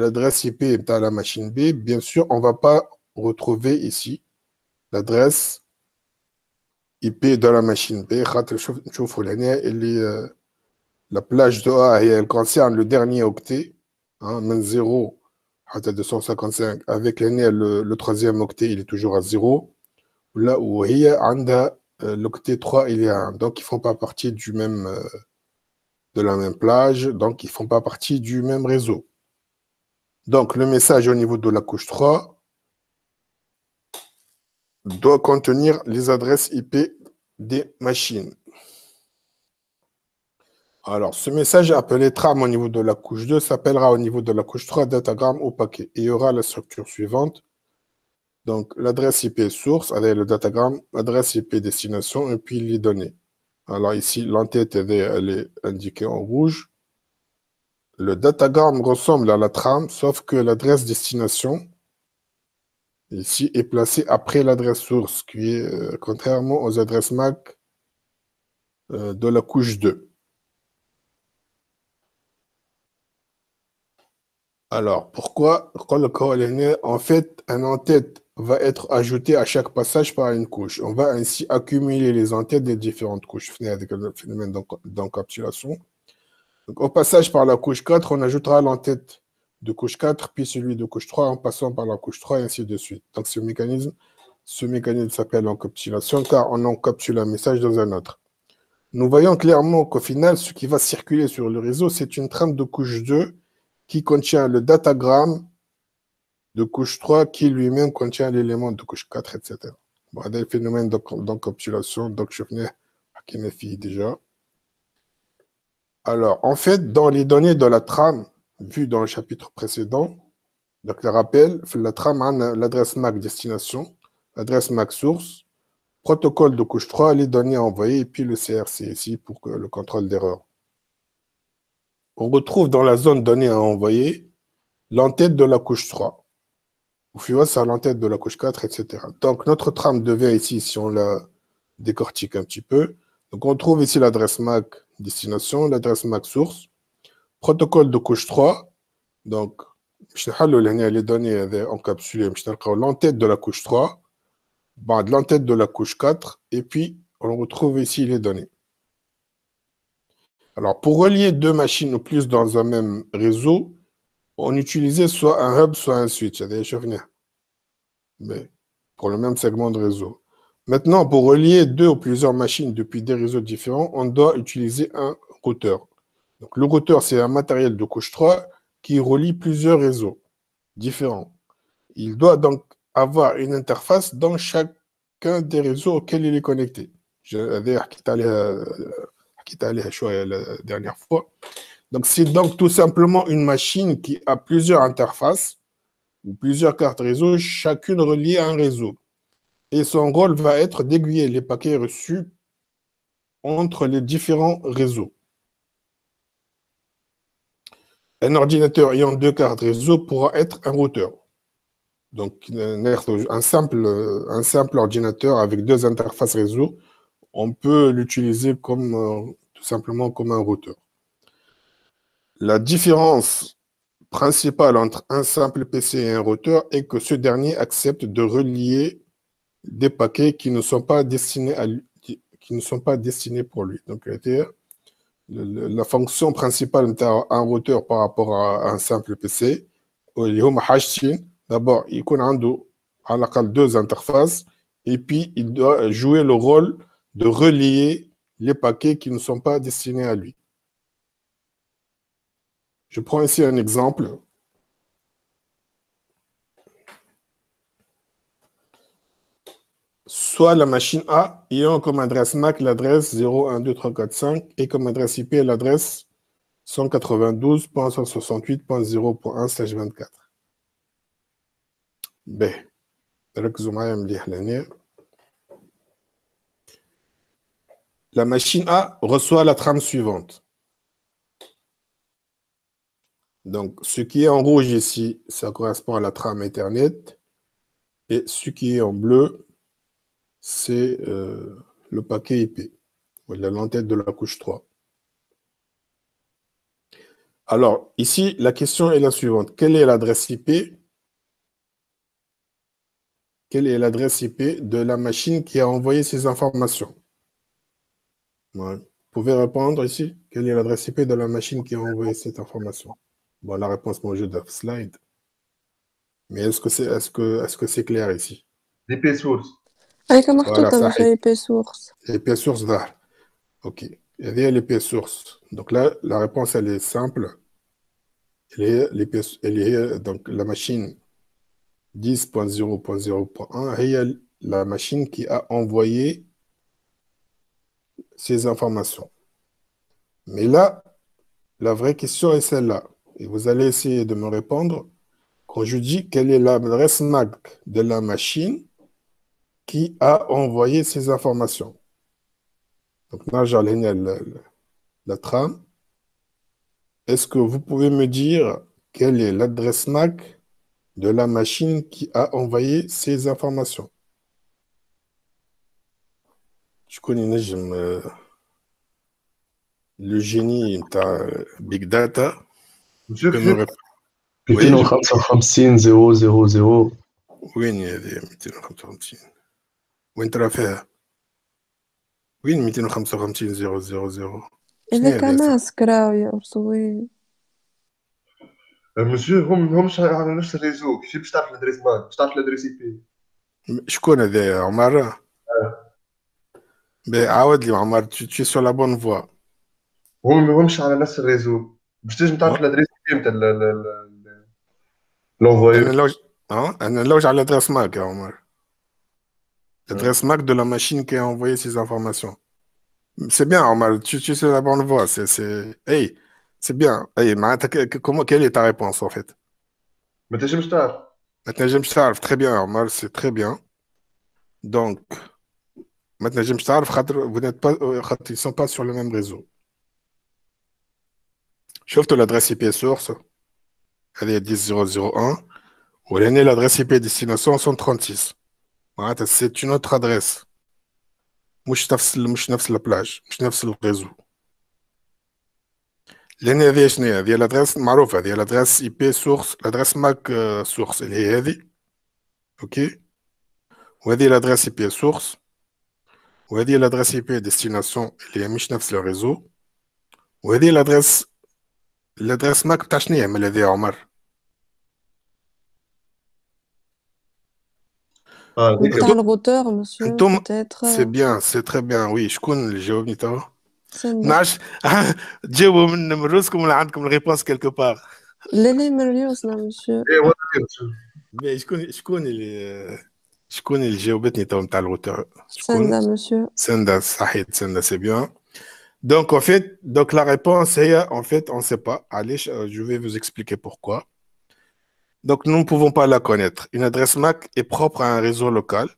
l'adresse IP de la machine B, bien sûr, on ne va pas retrouver ici l'adresse IP de la machine B. La plage de A, elle concerne le dernier octet, hein, 0 à 255, avec le, le troisième octet, il est toujours à 0. Là où l'octet 3, il est à 1. Donc, ils ne font pas partie du même, euh, de la même plage, donc ils ne font pas partie du même réseau. Donc le message au niveau de la couche 3 doit contenir les adresses IP des machines. Alors, ce message appelé tram au niveau de la couche 2 s'appellera au niveau de la couche 3 datagramme au paquet. Et il aura la structure suivante. Donc, l'adresse IP source, avec le datagramme, l'adresse IP destination et puis les données. Alors ici, l'entête, elle est indiquée en rouge. Le datagramme ressemble à la trame, sauf que l'adresse destination, ici, est placée après l'adresse source, qui est euh, contrairement aux adresses MAC euh, de la couche 2. Alors, pourquoi En fait, un en-tête va être ajouté à chaque passage par une couche. On va ainsi accumuler les entêtes des différentes couches avec le phénomène d'encapsulation. Au passage par la couche 4, on ajoutera l'entête de couche 4, puis celui de couche 3 en passant par la couche 3 et ainsi de suite. Donc ce mécanisme, ce mécanisme s'appelle encapsulation car on encapsule un message dans un autre. nous voyons clairement qu'au final, ce qui va circuler sur le réseau, c'est une trame de couche 2 qui contient le datagramme de couche 3 qui lui-même contient l'élément de couche 4, etc. Bon, le phénomène d'encapsulation, donc je venais à qui déjà. Alors, en fait, dans les données de la trame vues dans le chapitre précédent, donc le rappel, la trame a l'adresse MAC destination, l'adresse MAC source, protocole de couche 3, les données envoyées, et puis le CRC ici pour le contrôle d'erreur. On retrouve dans la zone données à envoyer l'entête de la couche 3. Ou c'est l'entête de la couche 4, etc. Donc notre trame devient ici, si on la décortique un petit peu, donc on trouve ici l'adresse MAC destination, l'adresse MAC source, protocole de couche 3, donc les données encapsulées, l'entête de la couche 3, de l'entête de la couche 4, et puis on retrouve ici les données. Alors, pour relier deux machines ou plus dans un même réseau, on utilisait soit un hub, soit un switch. Mais pour le même segment de réseau. Maintenant, pour relier deux ou plusieurs machines depuis des réseaux différents, on doit utiliser un routeur. Donc, le routeur, c'est un matériel de couche 3 qui relie plusieurs réseaux différents. Il doit donc avoir une interface dans chacun des réseaux auxquels il est connecté. Je vais la dernière fois. Donc, c'est donc tout simplement une machine qui a plusieurs interfaces ou plusieurs cartes réseau, chacune reliée à un réseau. Et son rôle va être d'aiguiller les paquets reçus entre les différents réseaux. Un ordinateur ayant deux cartes réseau pourra être un routeur. Donc, un simple, un simple ordinateur avec deux interfaces réseau, on peut l'utiliser comme euh, tout simplement comme un routeur. La différence principale entre un simple PC et un routeur est que ce dernier accepte de relier des paquets qui ne sont pas destinés pour lui. Donc, la fonction principale d'un routeur par rapport à un simple PC, d'abord, il a deux interfaces et puis il doit jouer le rôle de relier les paquets qui ne sont pas destinés à lui. Je prends ici un exemple. Soit la machine A ayant comme adresse MAC l'adresse 0123445 et comme adresse IP l'adresse 192.168.0.1/24. B. La machine A reçoit la trame suivante. Donc, ce qui est en rouge ici, ça correspond à la trame Ethernet. Et ce qui est en bleu, c'est euh, le paquet IP, la l'entête de la couche 3. Alors, ici, la question est la suivante. Quelle est l'adresse IP Quelle est l'adresse IP de la machine qui a envoyé ces informations? Vous pouvez répondre ici Quelle est l'adresse IP de la machine qui a envoyé cette information? Bon, la réponse jeu de slide. Mais est-ce que c'est est -ce est -ce c'est clair ici? L'IP source. comment voilà, ça IP source? IP source, là. OK. Il y a l'IP source. Donc là, la réponse, elle est simple. Elle est, elle est donc la machine 10.0.0.1 et la machine qui a envoyé ces informations. Mais là, la vraie question est celle-là. Et vous allez essayer de me répondre quand je dis quelle est l'adresse MAC de la machine qui a envoyé ces informations. Donc j'ai la, la trame. Est-ce que vous pouvez me dire quelle est l'adresse MAC de la machine qui a envoyé ces informations? Je connais le génie de Big Data. Monsieur, 255 000 وين هذه 255 وين ترى فيها وين 255 000 إذا كان ناس يا أرسوين مسيو هم همش على نفس الريزو كيف باش تعرف الادريس ماك باش تعرف الادريس اي بي شكون هذايا عمر Mais Aoud, Omar, tu, tu es sur la bonne voie. هو ما يهمش على نفس الريزو باش تنجم تعرف الادريس نتاع انا لونفويور لوج hein? انا لوج على l'adresse MAC يا عمر l'adresse MAC de la machine qui a envoyé ces informations c'est bien Omar tu, tu es sur la bonne voie c'est c'est hey c'est bien hey معناتها ك- ك- comment quelle est ta réponse en fait ما تنجمش تعرف maintenant j'aime تعرف très bien Omar c'est très bien donc maintenant j'aime تعرف خاطر vous n'êtes pas euh, خاطر ils sont pas sur le même réseau شفت l'adresse IP source elle est 10001 ولهنا l'adresse IP destination 136 معناتها c'est une autre adresse مش نفس مش نفس البلاج مش نفس الريزو لان هذه شنو هي؟ هذه الادريس معروفه هذه الادريس اي بي سورس الادريس ماك سورس اللي هي هذه اوكي وهذه الادريس اي بي سورس وهذه الادريس اي بي ديستيناسيون اللي هي مش نفس الريزو وهذه الادريس الادريس مارك بتاع شنو يعمل هذا يا عمر؟ Ah, Attends, le سي بيان سي تري بيان وي شكون اللي جاوبني توا C'est تجاوبوا من من روسكم ولا عندكم الريبونس كيلكو بار لا لا من روسنا إيه شكون شكون اللي شكون اللي جاوبتني توا نتاع الغوتور سندا مسيو سندا صحيت. سندا سي بيان Donc, en fait, donc la réponse est, en fait, on ne sait pas. Allez, je vais vous expliquer pourquoi. Donc, nous ne pouvons pas la connaître. Une adresse MAC est propre à un réseau local.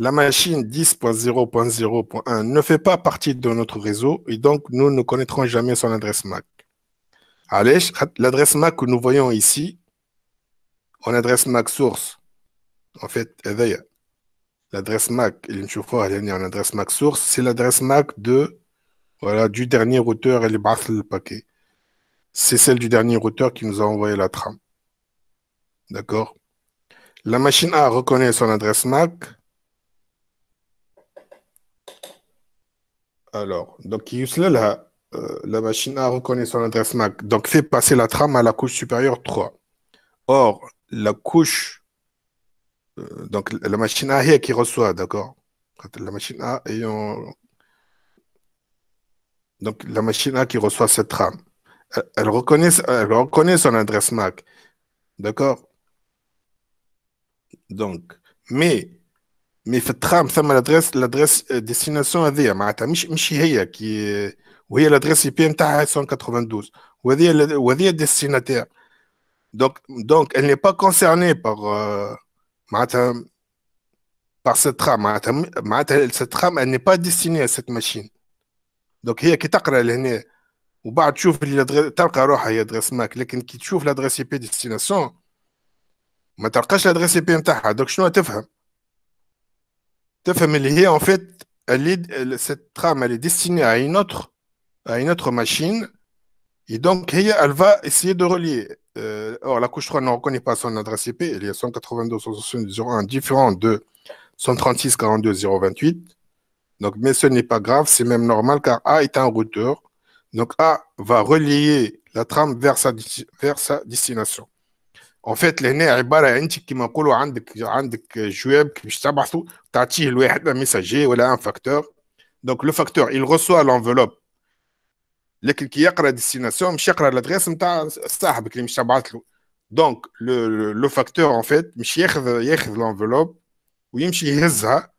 La machine 10.0.0.1 ne fait pas partie de notre réseau et donc nous ne connaîtrons jamais son adresse MAC. Allez, L'adresse MAC que nous voyons ici, en adresse MAC source, en fait, l'adresse MAC, il est une chauffeur en adresse MAC source, c'est l'adresse MAC de voilà, du dernier routeur, elle basse le paquet. C'est celle du dernier routeur qui nous a envoyé la trame. D'accord? La machine A reconnaît son adresse MAC. Alors, donc, euh, la, machine A reconnaît son adresse MAC. Donc, fait passer la trame à la couche supérieure 3. Or, la couche. Euh, donc, la machine A qui reçoit, d'accord? La machine A ayant donc la machine A qui reçoit cette trame, elle, elle reconnaît, elle reconnaît son adresse MAC, d'accord? Donc, mais mais في الترام ثم l'adresse l'adresse euh, destination هذيا معناتها مش مش هي كي وهي l'adresse IP نتاعها 192 وهذه ال- وهذه destinataire donc donc elle n'est pas concernée par euh, معناتها par cette trame معناتها معناتها cette trame elle n'est pas destinée à cette machine donc هي كي تقرا لهنا وبعد تشوف اللي الأدري- تلقى روحها هي ادريس ماك لكن كي تشوف l'adresse IP destination ما تلقاش l'adresse IP نتاعها donc شنو تفهم تفهم اللي هي en fait elle est, cette trame elle est destinée à une autre à une autre machine et donc هي elle va essayer de relier euh, or la couche 3 ne reconnaît pas son adresse IP elle est 192.168.0.1 différent de 136.42.028 donc mais ce n'est pas grave c'est même normal car A est un routeur donc A va relier la trame vers sa, vers sa destination En fait, لهنا عبارة انت كما نقولوا عندك عندك جواب باش تبعثوا تعطيه لواحد ميساجي ولا ان فاكتور دونك لو فاكتور il reçoit l'enveloppe لكن كي يقرا ديستيناسيون مش يقرا الادريس نتاع صاحبك اللي مش تبعث له دونك لو فاكتور ان فيت مش ياخذ ياخذ لونفلوب ويمشي يهزها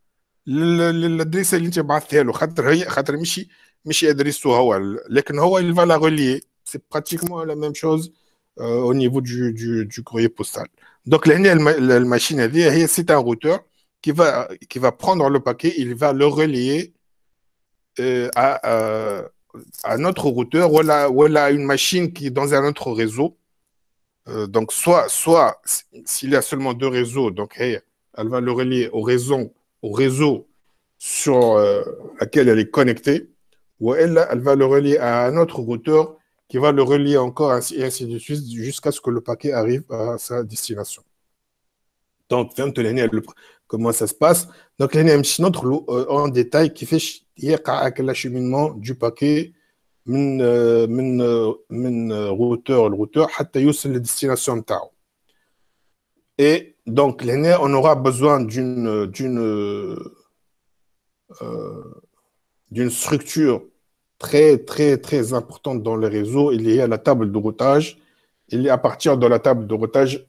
للادريس اللي انت بعثتها له خاطر هي خاطر مش مش ادريسه هو لكن هو il va la relier c'est pratiquement la même chose euh, au niveau du, du, du courrier postal. Donc, la, la, la machine, c'est un routeur qui va, qui va prendre le paquet, il va le relier euh, à, à, à, notre routeur ou à, ou à une machine qui est dans un autre réseau. Euh, donc, soit, soit s'il y a seulement deux réseaux, donc hey, elle va le relier au réseau, au réseau sur euh, lequel elle est connectée, ou elle, elle va le relier à un autre routeur qui va le relier encore ainsi, et ainsi de suite jusqu'à ce que le paquet arrive à sa destination. Donc, comment ça se passe Donc, il y a un autre en détail qui fait l'acheminement du paquet من من من routeur le routeur حتى يوصل للديستيناسيون نتاعو. Et donc, on aura besoin d'une d'une euh, d'une structure très, très, très importante dans le réseau. Il y a la table de routage. Il est à partir de la table de routage,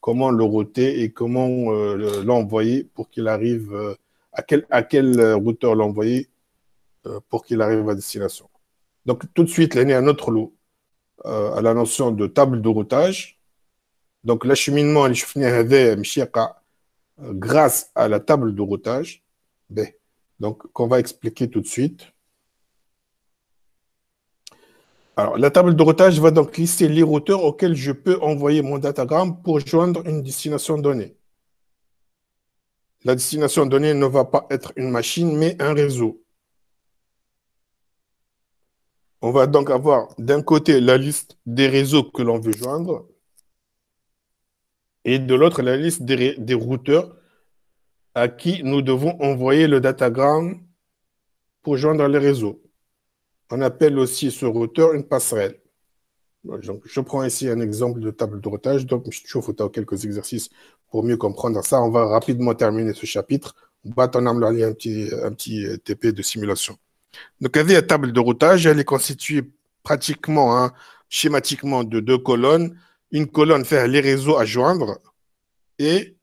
comment le router et comment euh, l'envoyer pour qu'il arrive euh, à quel, routeur l'envoyer euh, pour qu'il arrive à destination. Donc tout de suite, a un autre lot à la notion de table de routage. Donc l'acheminement, grâce à la table de routage. Donc qu'on va expliquer tout de suite. Alors, la table de routage va donc lister les routeurs auxquels je peux envoyer mon datagram pour joindre une destination donnée. La destination donnée ne va pas être une machine, mais un réseau. On va donc avoir d'un côté la liste des réseaux que l'on veut joindre et de l'autre la liste des, routeurs à qui nous devons envoyer le datagram pour joindre les réseaux. On appelle aussi ce routeur une passerelle. je prends ici un exemple de table de routage. Donc, je chauffe quelques exercices pour mieux comprendre ça. On va rapidement terminer ce chapitre. On va un petit, un petit TP de simulation. Donc, la table de routage, elle est constituée pratiquement, hein, schématiquement, de deux colonnes. Une colonne fait les réseaux à joindre et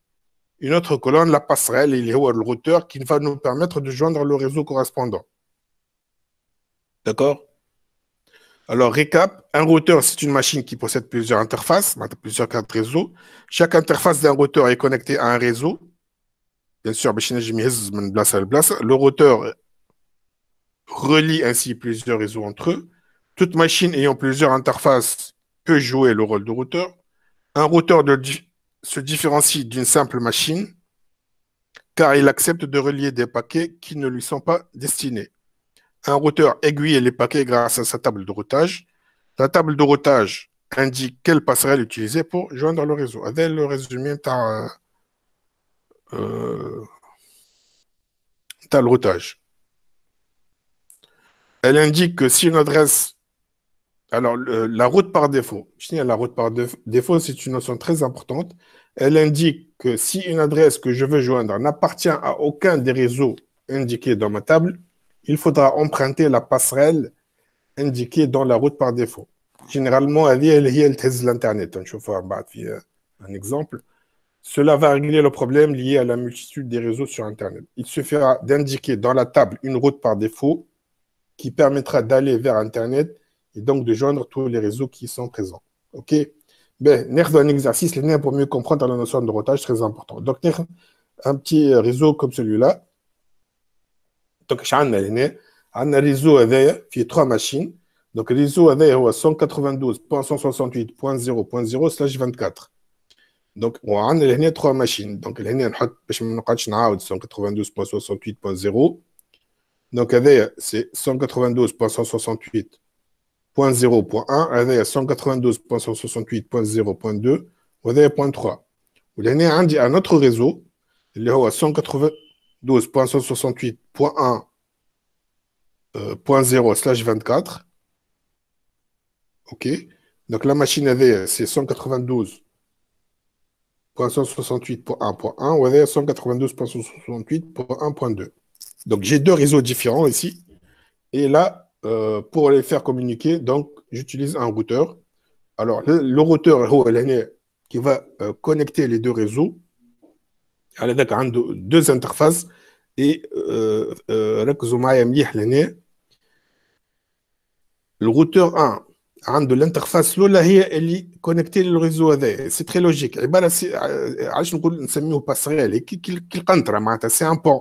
une autre colonne, la passerelle, et le routeur qui va nous permettre de joindre le réseau correspondant. D'accord? Alors, récap, un routeur, c'est une machine qui possède plusieurs interfaces, plusieurs cartes réseau. Chaque interface d'un routeur est connectée à un réseau. Bien sûr, le routeur relie ainsi plusieurs réseaux entre eux. Toute machine ayant plusieurs interfaces peut jouer le rôle de routeur. Un routeur se différencie d'une simple machine car il accepte de relier des paquets qui ne lui sont pas destinés. Un routeur aiguille les paquets grâce à sa table de routage. La table de routage indique quelle passerelle utiliser pour joindre le réseau. Avec le résumé euh, euh, le routage. Elle indique que si une adresse... Alors, la route par défaut. Je dis la route par défaut, c'est une notion très importante. Elle indique que si une adresse que je veux joindre n'appartient à aucun des réseaux indiqués dans ma table, il faudra emprunter la passerelle indiquée dans la route par défaut. Généralement, elle est l'Internet. Un exemple. Cela va régler le problème lié à la multitude des réseaux sur Internet. Il suffira d'indiquer dans la table une route par défaut qui permettra d'aller vers Internet et donc de joindre tous les réseaux qui sont présents. OK? Ben, un exercice pour mieux comprendre la notion de routage très important. Donc, un petit réseau comme celui-là, donc, on a un réseau qui trois machines. Donc, le réseau est 192.168.0.0 slash 24. Donc, on a trois machines. Donc, on a 192.168.0. Donc, c'est 192.168.0.1, 192.168.0.2, ou 0.3. On a un autre réseau, il est 180. 12.168.1.0 slash 24. OK. Donc la machine avait, c'est 192.168.1.1 ou 192.168.1.2. Donc j'ai deux réseaux différents ici. Et là, euh, pour les faire communiquer, donc j'utilise un routeur. Alors le, routeur qui va euh, connecter les deux réseaux على deux interfaces et ركزوا معايا مليح لهنا الروتور 1 عنده الانترفاس الاولى هي اللي كونكتي للريزو هذا سي تري لوجيك عباره سي علاش نقول نسميه باسريال كي القنطره معناتها سي ان بون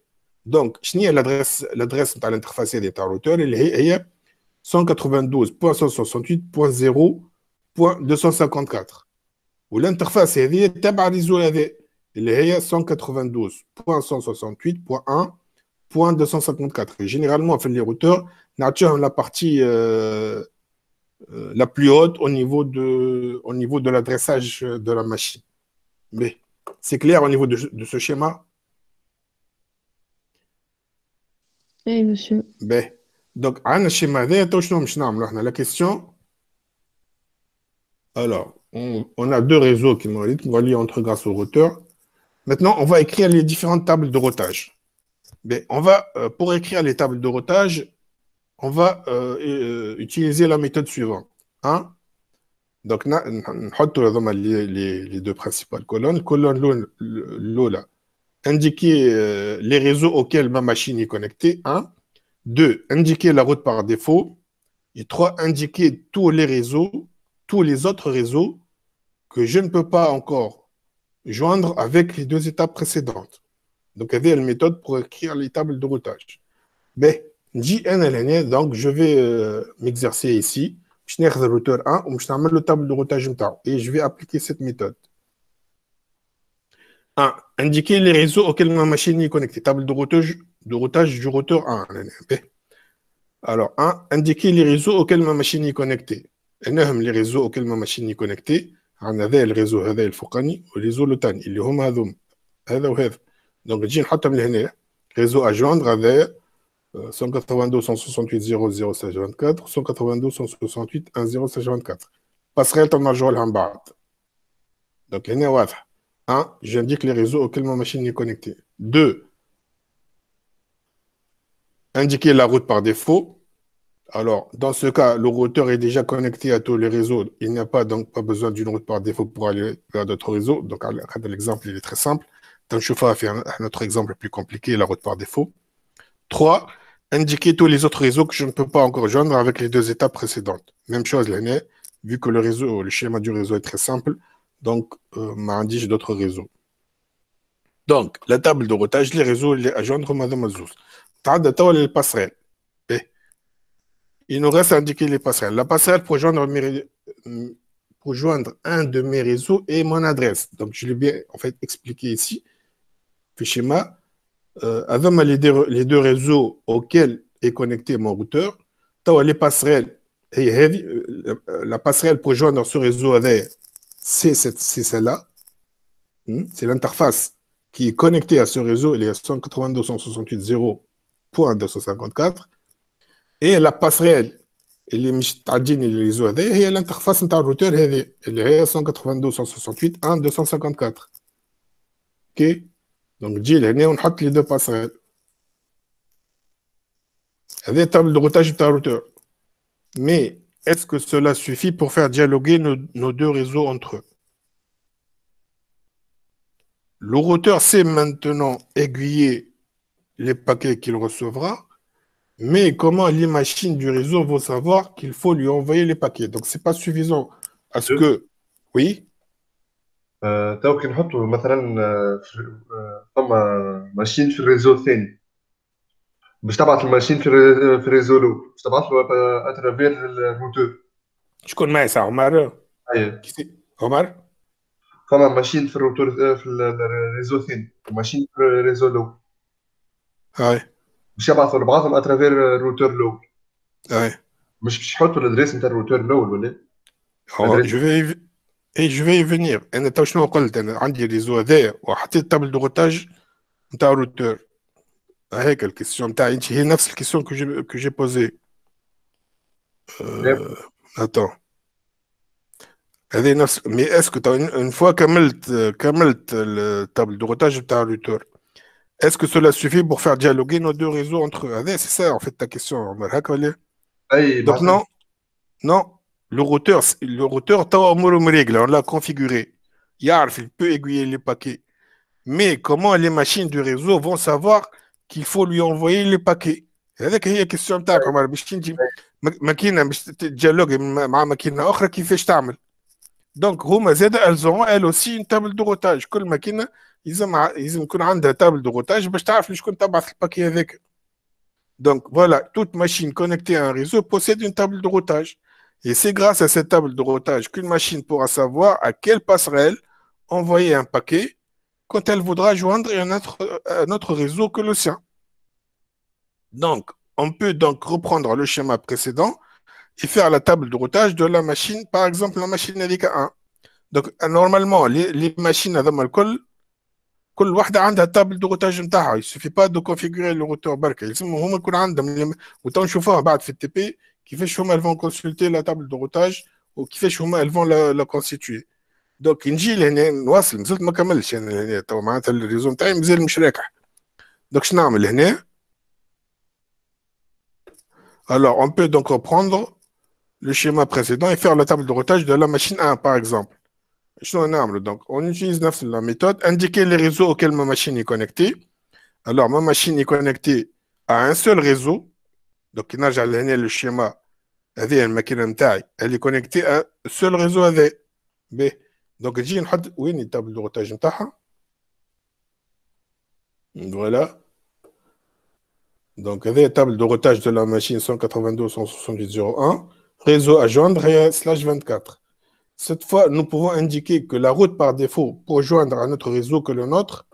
دونك شنو هي لادريس لادريس نتاع الانترفاس هذه تاع الروتور اللي هي هي 192.168.0.254 والانترفاس هذه تابعه الريزو هذا Il est 192.168.1.254. Généralement, on fait les routeurs, nature la partie euh, euh, la plus haute au niveau de, au niveau de l'adressage de la machine. Mais c'est clair au niveau de, de ce schéma Oui, monsieur. Ben, donc, un schéma la question. Alors, on, a deux réseaux qui vont relier entre grâce au routeur. Maintenant, on va écrire les différentes tables de routage. Mais on va, euh, pour écrire les tables de routage, on va euh, euh, utiliser la méthode suivante. Hein? Donc, on les, les, les deux principales colonnes. Colonne Lola, indiquer les réseaux auxquels ma machine est connectée. 1. 2. Indiquer la route par défaut. Et 3. Indiquer tous les réseaux, tous les autres réseaux que je ne peux pas encore joindre avec les deux étapes précédentes. Donc, il y a une méthode pour écrire les tables de routage. B. donc je vais euh, m'exercer ici. Je vais le routeur 1 ou je le table de routage et je vais appliquer cette méthode. 1 Indiquer les réseaux auxquels ma machine est connectée. Table de routage, de routage du routeur 1. Alors, 1. Indiquer les réseaux auxquels ma machine est connectée. Les réseaux auxquels ma machine est connectée. عندنا الريزو هذا الفوقاني والريزو الثاني اللي هما هذوم هذا وهذا دونك نجي نحطهم لهنا ريزو اجوندر هذايا 192.168.0.0.16.24 192.168.1.0.16.24 باسريل تنرجعوا لها من بعض دونك هنا واضح 1 j'indique les réseaux auxquels ma machine est connectée 2 indiquer la route par défaut Alors, dans ce cas, le routeur est déjà connecté à tous les réseaux. Il n'y a pas donc pas besoin d'une route par défaut pour aller vers d'autres réseaux. Donc, l'exemple, il est très simple. Tanchoufa a fait un, autre exemple plus compliqué, la route par défaut. 3. Indiquer tous les autres réseaux que je ne peux pas encore joindre avec les deux étapes précédentes. Même chose, l'année, vu que le réseau, le schéma du réseau est très simple, donc, euh, m'indique d'autres réseaux. Donc, la table de routage, les réseaux à joindre, Madame Azouz. T'as de passerelles il nous reste à indiquer les passerelles. La passerelle pour joindre, pour joindre un de mes réseaux et mon adresse. Donc, je l'ai bien en fait expliqué ici. Le schéma. Euh, avec les deux, les deux réseaux auxquels est connecté mon routeur, les passerelles, euh, la passerelle pour joindre ce réseau c'est celle-là. Hmm? C'est l'interface qui est connectée à ce réseau, il est à 192.168.0.254. Et la passerelle اللي مش تعديني لي ريزو هذايا هي الانترفاس نتاع الروتور هذه اللي هي 192.168.1.254 اوكي دونك تجي لهنا ونحط لي دو باسريل هذه تابل دو روتاج نتاع الروتور مي est-ce que cela suffit pour faire dialoguer nos, nos deux réseaux entre eux Le routeur sait maintenant aiguiller les paquets qu'il recevra mais comment les machines du réseau vont savoir qu'il faut lui envoyer les paquets Donc, ce n'est pas suffisant à ce que. Oui تو كي نحطوا مثلا فما ماشين في الريزو الثاني باش تبعث الماشين في في الريزو الأول باش تبعث له اترافير الروتور شكون معي ساعة؟ عمر؟ أيوه. عمر؟ فما ماشين في الروتور في الريزو الثاني وماشين في الريزو الأول هاي باش يبعثوا لبعضهم اترافير الروتور الأول أي. مش باش يحطوا الأدريس نتاع الروتور الأول ولا؟ جو في إي جو في فينير أنا تو شنو قلت؟ أنا عندي ريزو هذايا وحطيت تابل دو روتاج نتاع الروتور. هيك الكيستيون نتاعي انت هي نفس الكيستيون كو جي كو جي بوزي اتون هذه نفس مي اسكو اون فوا كملت كملت التابل دو روتاج نتاع الروتور Est-ce que cela suffit pour faire dialoguer nos deux réseaux entre eux C'est ça, en fait, ta question, Omar. Donc, non, non. Le routeur, le routeur, on l'a configuré. Yarf, il peut aiguiller les paquets. Mais comment les machines du réseau vont savoir qu'il faut lui envoyer les paquets هذاك هي كيستيون تاعك عمر باش تنجي ماكينه باش تديالوغي مع ماكينه اخرى كيفاش تعمل دونك هما زاد elles auront elles aussi une table de routage كل ماكينه يلزم يلزم يكون عندها تابل دو روتاج باش تعرف شكون تبعث الباكي هذاك Donc voilà, toute machine connectée à un réseau possède une table de routage. Et c'est grâce à cette table de routage qu'une machine pourra savoir à quelle passerelle envoyer un paquet quand elle voudra joindre un autre, un autre réseau que le sien. Donc, on peut donc reprendre le schéma précédent et faire la table de routage de la machine, par exemple la machine avec 1. Donc, normalement, les, les machines à الكل كل واحدة عندها table de routage نتاعها. Il suffit pas de configurer le routeur برك. يلزم هما يكون عندهم وتو نشوفوها بعد في التي بي كيفاش هما elles vont consulter la table de routage وكيفاش هما elles vont la, la constituer. Donc, نجي لهنا نواصل مازلت ما كملش انا لهنا تو معناتها الريزو نتاعي مازال مش راكح. Donc, شنو نعمل هنا؟ Alors, on peut donc reprendre le schéma précédent et faire la table de routage de la machine 1, par exemple. Donc, on utilise la méthode, indiquer les réseaux auxquels ma machine est connectée. Alors, ma machine est connectée à un seul réseau. Donc, le schéma, elle est connectée à un seul réseau. B. Donc, j'ai une table de routage. Voilà. Donc, la table de routage de la machine 192.168.0.1, réseau à joindre slash 24. Cette fois, nous pouvons indiquer que la route par défaut pour joindre un autre réseau que le nôtre,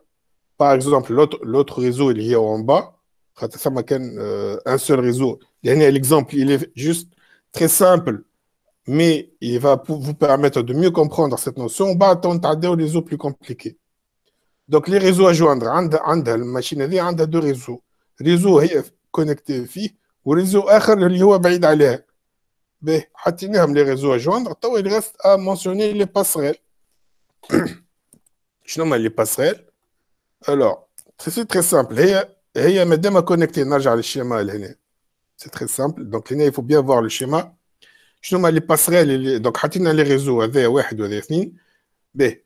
par exemple, l'autre réseau est en bas, euh, un seul réseau. L'exemple, il est juste très simple, mais il va vous permettre de mieux comprendre cette notion. On va attendre aux réseaux plus compliqués. Donc, les réseaux à joindre, la machine, il y a deux réseaux. ريزو هي كونيكتي فيه وريزو اخر اللي هو بعيد عليها به حطيناهم لي ريزو اجوندر توا il reste à mentionner les passerelles شنو هما لي باسريل الوغ سي تري سامبل هي هي مادام كونيكتي نرجع للشيما لهنا سي تري سامبل شنو هما لي باسريل اللي دونك حطينا لي ريزو هذايا واحد وهذا اثنين به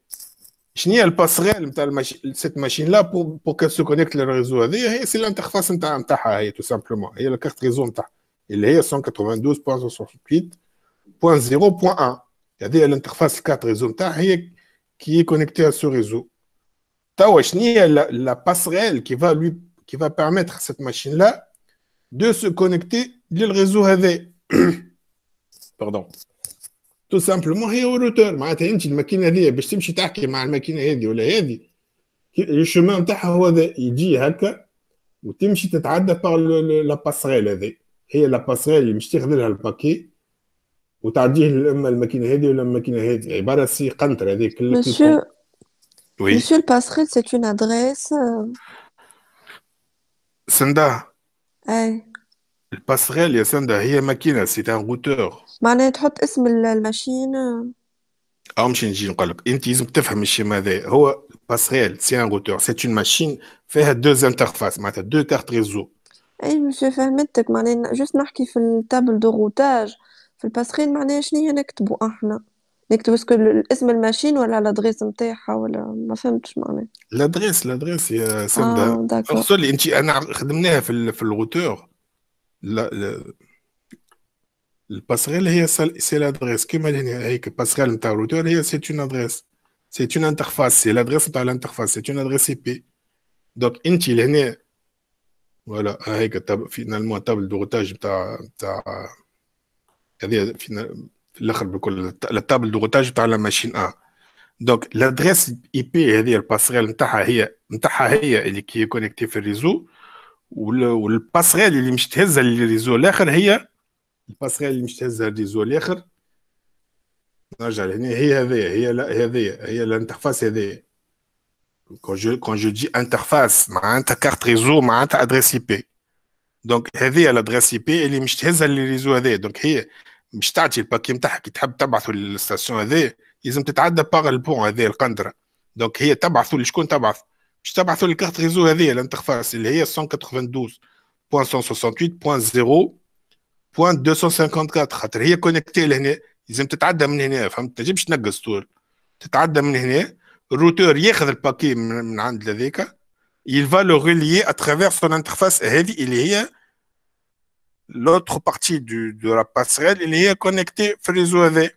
شنو هي الباسريل نتاع سيت ماشين لا بور بور كال سو كونيكت للريزو هذه هي سي الانترفاس نتاع نتاعها هي تو سامبلومون هي الكارت ريزو نتاعها اللي هي 192.168.0.1 هذه الانترفاس الكارت ريزو نتاعها هي كي كونيكتي ا سو ريزو توا شنو هي لا باسريل كي فا لوي كي فا بيرميتر سيت ماشين لا دو سو كونيكتي للريزو هذا باردون تو سامبلومون هي الروتور معناتها انت الماكينة هذه باش تمشي تحكي مع الماكينة هذه ولا هذه الشومان نتاعها هو ذا يجي هكا وتمشي تتعدى باغ لا باسريل هذه هي لا باسريل اللي مش تاخذ لها الباكي وتعديه اما الماكينة هذه ولا الماكينة هذه عبارة سي قنطر هذيك مسيو Oui. Monsieur le passerelle, c'est une adresse. Senda. اي الباسريل يا سندا هي ماكينه سي ان روتور معناها تحط اسم الماشين. أو مش نجي نقول لك انت لازم تفهم الشيء هذا هو باسريل سي ان روتور سي اون ماشين فيها دو انترفاس معناتها دو كارت ريزو اي مسيو فهمتك معناها جوست نحكي في التابل دو روتاج في الباسريل معناها شنو هي نكتبوا إحنا نكتبوا اسكو اسم الماشين ولا لادريس نتاعها ولا ما فهمتش معناها لادريس لادريس يا سندا آه داكور انت أنا خدمناها في في الروتور لا لا الباسريل هي سي لادريس كيما هنا هيك الباسريل نتاع الروتور هي سي اون ادريس سي اون انترفاس سي لادريس نتاع الانترفاس سي اون ادريس اي بي دونك انت لهنا فوالا هيك فينالمون تابل دو روتاج نتاع نتاع هذه في الآخر بكل التابل دو روتاج نتاع لا ماشين ا دونك لادريس اي بي هذه الباسريل نتاعها هي نتاعها هي اللي كي كونيكتي في الريزو وال- والباسريل اللي مش تهزها للريزو الآخر هي الباسريل اللي مش تهزها للريزو الآخر. نرجع لهنا. هي هذه هي لا هذه هي الانترفاس هذه quand je quand je dis interface معناتها كارت ريزو معناتها ادريس اي بي دونك هذه الأدريس اي بي اللي مش تهزها للريزو هذا دونك هي مش تعطي الباكي نتاعها. كي تحب تبعثه للستاسيون هذه لازم تتعدى باغ البون هذه القندرة. دونك هي تبعثه لشكون تبعث؟ مش تبعثوا الكارت ريزو هذه الانترفاس اللي هي 192.168.0.254 خاطر هي كونكتي لهنا لازم تتعدى من هنا فهمت؟ تجيبش تنقص طول. تتعدى من هنا الروتور ياخذ الباكي من, عند هذاك il va le relier à travers son interface هذه اللي هي l'autre partie du, de la passerelle اللي هي كونكتي في الريزو هذا.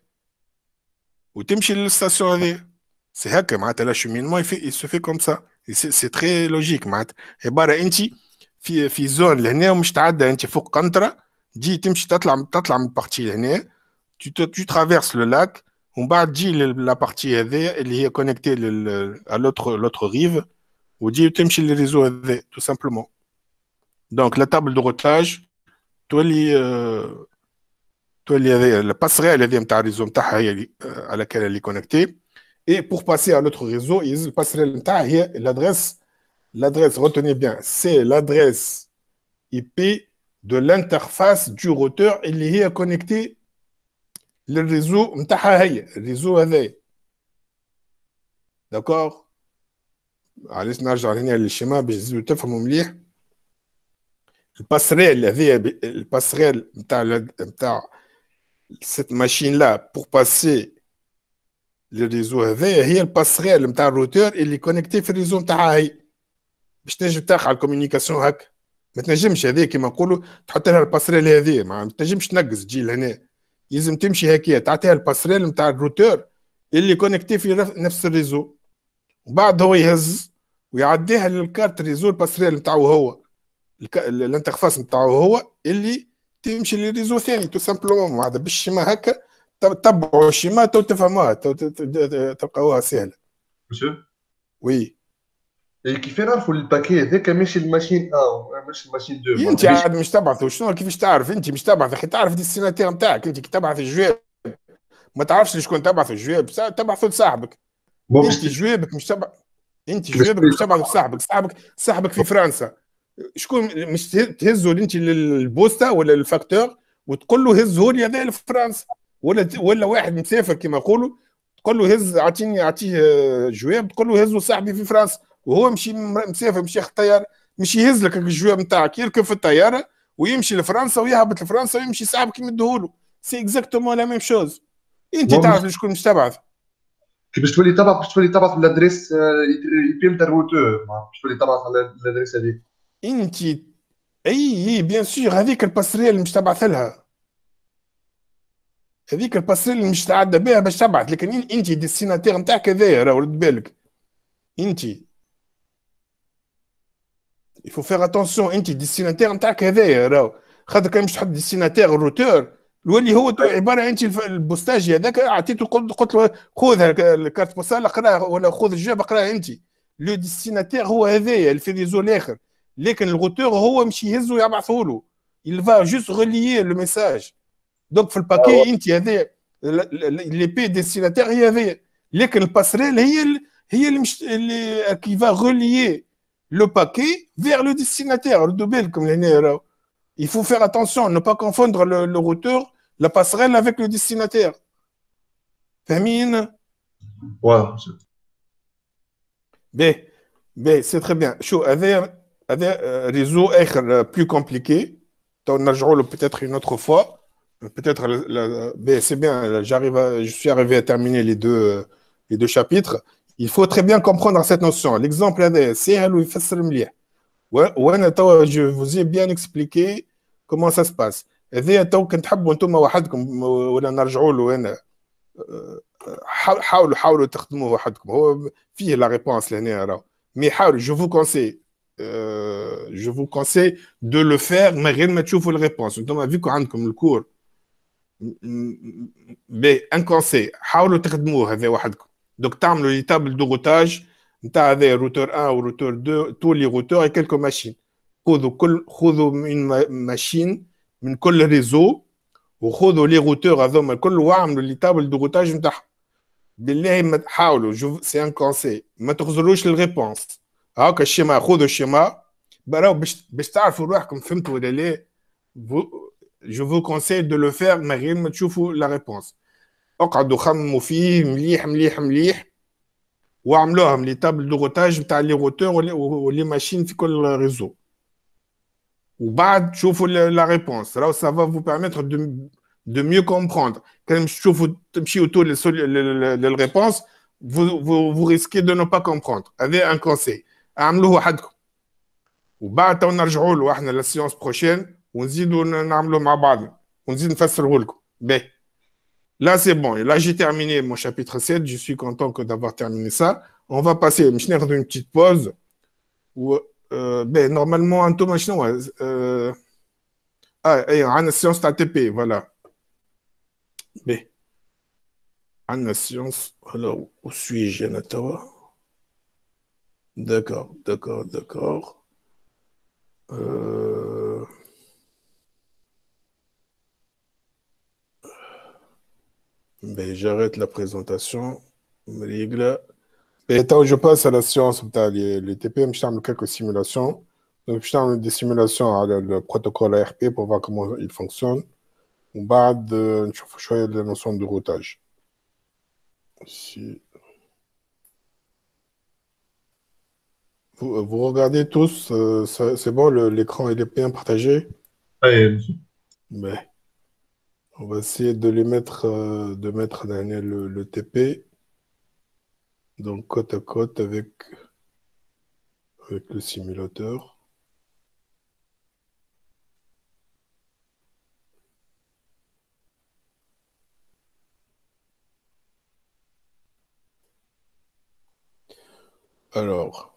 وتمشي للستاسيون هذه. سي هكا معناتها لاشومينمون il se fait comme ça. سي تري لوجيك معناتها. عبارة أنت في في زون لهنا ومش تعدى أنت فوق قنطرة. تجي تمشي تطلع تطلع من البارتي لهنا tu, te- tu traverses le lac On va dire la partie elle est connectée à l'autre rive, ou dire tu le réseau tout simplement. Donc la table de routage, toi, euh, la passerelle réseau euh, à laquelle elle est connectée. Et pour passer à l'autre réseau, la passerelle l'adresse, l'adresse, retenez bien, c'est l'adresse IP de l'interface du routeur اللي est connecté للريزو نتاعها هي الريزو هذايا داكور علاش نرجع هنا للشيما باش تزيدوا تفهموا مليح الباسريل هذيا الباسريل نتاع نتاع cette machine là pour passer le réseau هذايا هي الباسريل نتاع الروتور اللي كونيكتي في الريزو نتاعها هي باش تنجم تاخذ على الكوميونيكاسيون هكا ما تنجمش هذه كما نقولوا تحط لها الباسريل هذه. ما تنجمش تنقص تجي لهنا لازم تمشي هكايا تعطيها الباسريل نتاع الروتور اللي كونكتي في نفس الريزو. وبعد هو يهز ويعديها للكارت ريزو الباسريل نتاعو هو. الانترفاس نتاعو هو اللي تمشي للريزو ثاني. تو سامبلومون هذا بالشيما هكا. تبعوا الشيما تو تفهموها تلقاوها سهلة. وي. كيف نعرفوا الباكي هذاك ماشي الماشين 1 ماشي الماشين 2 أنت عاد مش تبعث شنو كيفاش تعرف؟ أنت مش تبعث أخي تعرف ديستيناتير نتاعك أنت كي تبعث الجواب. ما تعرفش شكون تبعث الجواب تبعث لصاحبك. أنت جوابك مش تبع أنت جوابك مش تبعث. لصاحبك. صاحبك صاحبك في فرنسا. شكون مش تهزه أنت للبوستا ولا للفاكتور وتقول له هزه لي هذا لفرنسا. ولا ولا واحد مسافر كما يقولوا تقول له هز أعطيني أعطيه جواب تقول له هزه صاحبي في فرنسا. وهو مشي مسافر مشي ياخذ طياره مش يهز لك الجواب نتاعك يركب في الطيارة ويمشي لفرنسا ويهبط لفرنسا ويمشي صاحبك يمدهولو سي اكزاكتومون لا ميم شوز انت تعرف شكون مش تبعث. كي باش تولي تبعث باش تولي تبعث الادريس اي بي نتاع الروتور باش تولي تبعث الأدريس هذيك. انت اي اي بيان سور هذيك الباسريل مش تبعث لها. هذيك الباسريل مش تعدى بها باش تبعث لكن انت ديستيناتير نتاعك هذايا راه رد بالك. انت il faut faire attention. انت الديستيناتير نتاعك هذايا راهو خاطر كان مش تحط ديستيناتير الروتور الولي هو عباره انت البوستاج هذاك عطيته قلت له خذ الكارت بوستال اقراه ولا خذ الجواب اقراه انت لو ديستيناتير هو هذايا اللي في ريزو الآخر لكن الروتور هو مش يهزه يبعثه له il va juste relier le message. Donc في الباكي انت هذايا لي بي ديستيناتير هي هذايا لكن الباسريل هي هي اللي مش اللي كي فا relier le paquet vers le destinataire, le double, comme les Il faut faire attention, ne pas confondre le, le routeur, la passerelle avec le destinataire. Famine Ouais. B, B, c'est très bien. Chou, avec un réseau plus compliqué, on a peut-être une autre fois. Peut-être, B, c'est bien, j'arrive je suis arrivé à terminer les deux, les deux chapitres Il faut très bien comprendre cette notion. L'exemple c'est je vous ai bien expliqué comment ça se passe. هذايا تو كنت تحبوا انتم وحدكم ولا نرجعوا له انا حاولوا حاولوا تخدموه وحدكم هو فيه لا ريبونس لهنا راهو مي حاولوا جو فو كونسي جو فو كونسي دو لو فير من غير ما تشوفوا الريبونس انتم فيكم عندكم الكور بي ان كونسي حاولوا تخدموه هذا وحدكم Donc, tu as les tables de routage, tu as des routeurs 1 ou routeur 2, tous les routeurs et quelques machines. خذوا une machine من كل réseau وخذوا les routeurs هذوما الكل واعملوا لي تابل دو روتاج نتاعهم بالله ما تحاولوا سي ان كونسي ما تخزروش الريبونس هاكا الشيما خذوا الشيما براو باش باش تعرفوا روحكم فهمتوا ولا لا جو فو كونسي دو لو فير من غير ما تشوفوا لا ريبونس اقعدوا خمموا فيه مليح مليح مليح وعملوهم لي تابل دو روتاج نتاع لي روتور ولي ماشين في كل ريزو وبعد شوفوا لا ريبونس راهو سا فا فو بيرميتر دو دو ميو كومبروندر كان تشوفوا تمشيو تو للريبونس vous, vous risquez de ne pas comprendre. Avez un conseil. اعملوه وحدكم. وبعد تو نرجعوا له احنا للسيونس بروشين ونزيدوا نعملوا مع بعض ونزيد نفسره لكم. باهي. Là, c'est bon. Là, j'ai terminé mon chapitre 7. Je suis content d'avoir terminé ça. On va passer, je vais une petite pause. Où, euh, ben, normalement, machin, ouais, euh, ah, et une séance ATP, voilà. Ben, la science. Alors, où suis-je, Yanatawa D'accord, d'accord, d'accord. Euh... Ben, j'arrête la présentation. Règle. Et tant je passe à la science, les, les TPM, je fais quelques simulations. Donc, je fais des simulations à le protocole ARP pour voir comment il fonctionne. On va de choisir la notion de routage. Ici. Vous, vous regardez tous, euh, c'est bon, l'écran est bien partagé? Oui. Mais on va essayer de les mettre, euh, de mettre le, le TP. Donc côte à côte avec, avec le simulateur. Alors,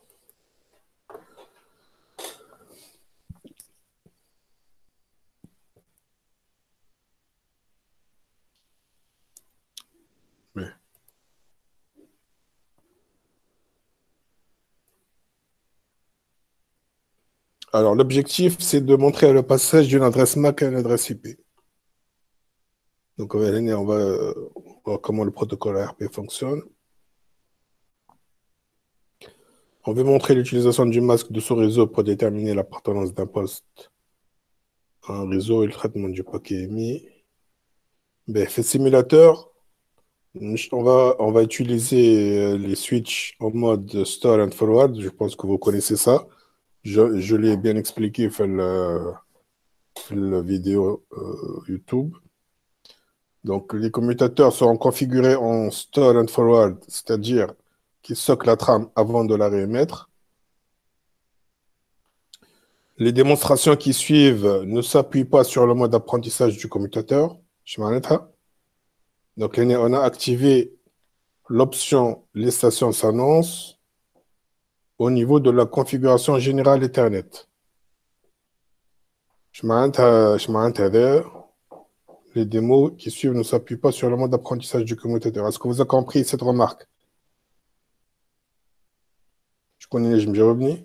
Alors, l'objectif, c'est de montrer le passage d'une adresse MAC à une adresse IP. Donc, on va, euh, voir comment le protocole ARP fonctionne. On veut montrer l'utilisation du masque de ce réseau pour déterminer l'appartenance d'un poste à un réseau et le traitement du paquet émis. Fait simulateur, on va, on va utiliser euh, les switches en mode store and forward. Je pense que vous connaissez ça. Je, l'ai bien expliqué dans la, vidéo euh, YouTube. Donc, les commutateurs seront configurés en store and forward, c'est-à-dire qu'ils stockent la trame avant de la réémettre. Les démonstrations qui suivent ne s'appuient pas sur le mode d'apprentissage du commutateur. Donc, on a activé l'option « Les stations s'annoncent » au niveau de la configuration générale Ethernet. Je m'intéresse les démos qui suivent ne s'appuient pas sur le mode d'apprentissage du commutateur. Est-ce que vous avez compris cette remarque? Je connais je revenu.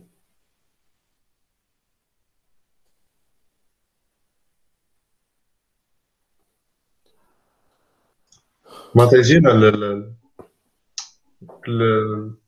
le,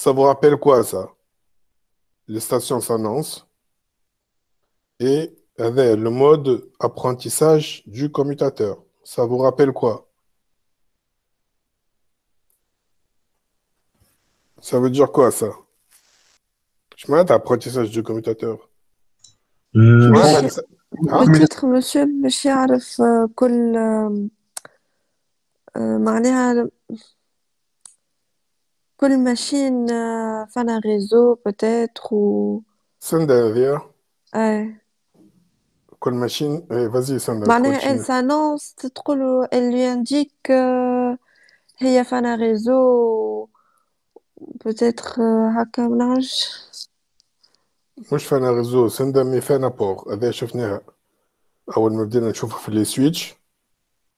Ça vous rappelle quoi, ça Les stations s'annoncent et avec le mode apprentissage du commutateur. Ça vous rappelle quoi Ça veut dire quoi, ça Je m'arrête apprentissage du commutateur. Peut-être, monsieur, باش يعرف كل معناها كل ماشين فانا réseau peut-être ou Sandavia, ايه كل machine, eh, vas-y, Sandra, معناها elle continue. s'annonce تقول elle lui indique آه، هي فانا réseau peut-être آه، هكا منعرفش مش فانا ريزو سندمي فانا بور هذا شفناها اول ما بدينا نشوفه في لي سويتش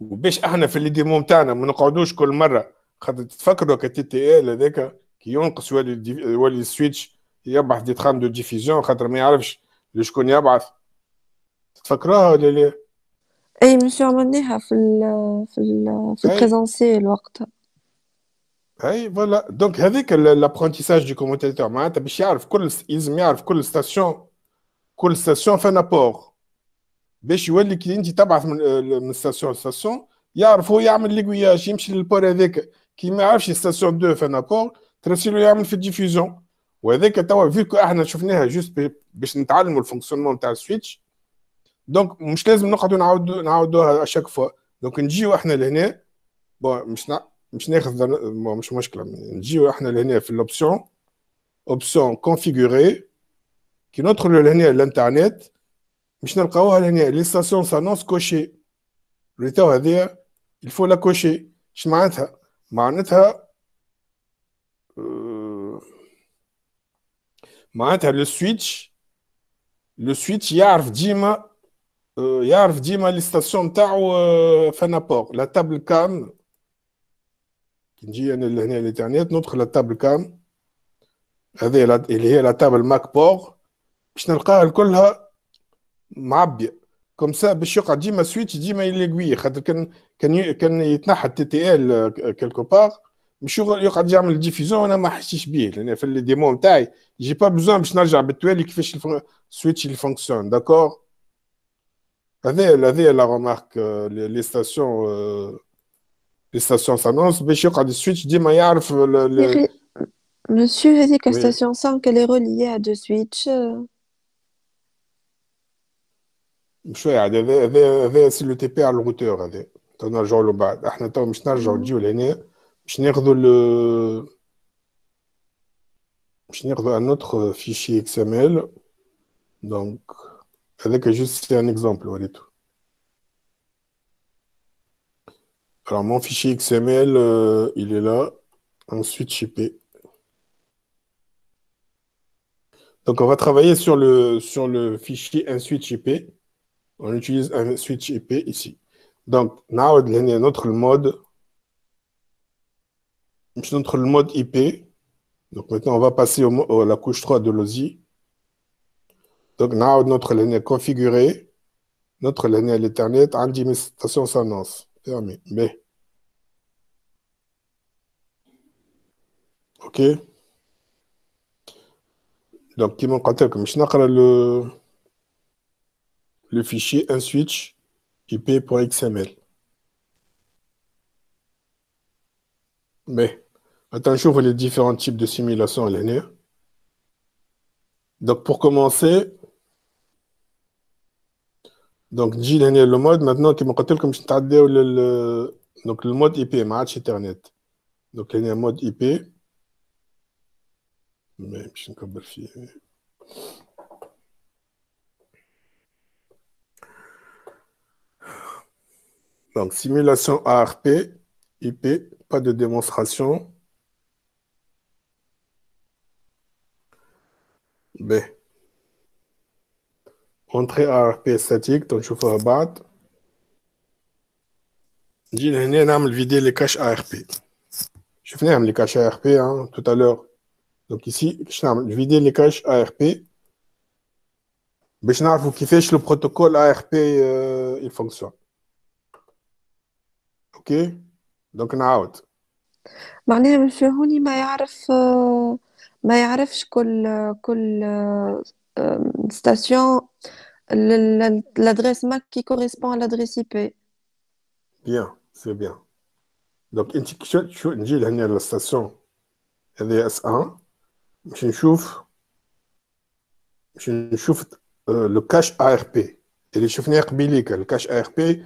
وباش إحنا في اللي ديمو نتاعنا ما نقعدوش كل مرة. خاطر تفكروا كتي تي ال هذاك كي ينقص يولي يولي السويتش يبعث دي ترام دو ديفيزيون خاطر ما يعرفش لشكون يبعث. تفكروها ولا لا؟ اي مش عملناها في ال في ال في البريزونسيال وقتها أي فوالا دونك هذيك لابرونتيساج دو كوموتاتور معناتها باش يعرف كل يلزم يعرف كل ستاسيون كل ستاسيون فان ابور باش يولي كي انت تبعث من من ستاسيون لستاسيون يعرف هو يعمل ليغوياج يمشي للبور هذاك. كي ما يعرفش ستاسيون 2 فان ابور ترسلو يعمل في الديفيزيون. وهذاك توا فيكو إحنا شفناها جوست باش نتعلموا الفونكسيونمون تاع السويتش. دونك مش لازم نقعدوا نعاودوا نعاودوها اشاك فوا دونك نجيو إحنا لهنا بون مش نا... مش ناخذ مش مشكلة. نجيو إحنا لهنا في الاوبسيون اوبسيون كونفيغوري كي ندخلوا لهنا الانترنت مش نلقاوها لهنا لي ستاسيون سانونس كوشي. اللي تو هذيا الفو لا كوشي. اش معناتها؟ معناتها معناتها لو سويتش لو سويتش يعرف ديما يعرف ديما لي ستاسيون نتاعو فنابور لا تابل كام كي نجي أنا لهنا الإنترنت ندخل لا تابل كام هذه اللي هي لا تابل ماك بور باش نلقاها كلها معبيه كوم سا باش يقعد ديما سويتش ديما يليغوي خاطر كان كان كان يتنحى التي تي ال كيلكو بار مش يقعد يعمل ديفيزيون وانا ما حسيتش بيه لان في الديمو نتاعي جي با بزون باش نرجع بالتوالي كيفاش السويتش اللي فونكسيون داكور هذه هذه لا رومارك لي ستاسيون لي ستاسيون سانونس باش يقعد السويتش ديما يعرف مسيو هذيك ستاسيون 5 اللي روليي دو سويتش شوية هذا هذا هذا سي لو تي بي على الروتور هذا نرجعوا له بعد احنا تو مش نرجعوا نجيو لهنا باش ناخذوا ال باش ناخذوا ان اوتر فيشي اكس ام ال دونك هذاك جوست سي ان اكزومبل وريتو Alors mon fichier XML, euh, il est là, en switch IP. Donc on va travailler sur le, sur le fichier un switch IP. On utilise un switch IP ici. Donc, now, notre mode, notre mode IP. Donc maintenant, on va passer au, à la couche 3 de l'OSI. Donc, now, notre ligne configurée. Notre ligne à l'Ethernet, en station s'annonce. Fermé. Mais. OK. Donc, qui compté comme je le, le fichier un switch IP.xml. Mais, attends, j'ouvre les différents types de simulation l'année. Donc, pour commencer, donc, j'ai le mode maintenant qui m'a comme je t'ai le, donc le mode IP, match Ethernet. Donc, un mode IP. Mais je ne sais Donc, simulation ARP, IP, pas de démonstration. B. Entrée ARP statique, ton chauffeur bat. J'ai vidé les caches ARP. Je finis les caches ARP hein, tout à l'heure. Donc ici, je vider les caches ARP. Mais je vous kiffez le protocole ARP, euh, il fonctionne. اوكي دونك نعاود معناها مش هوني ما يعرف ما يعرفش كل كل ستاسيون l'adresse MAC qui correspond à l'adresse IP. Bien, c'est bien. Donc انت شو نجي لهنا للستاسيون هذه اس 1 باش نشوف باش نشوف لو كاش ا ار بي اللي شفناه قبيليك الكاش ا ار بي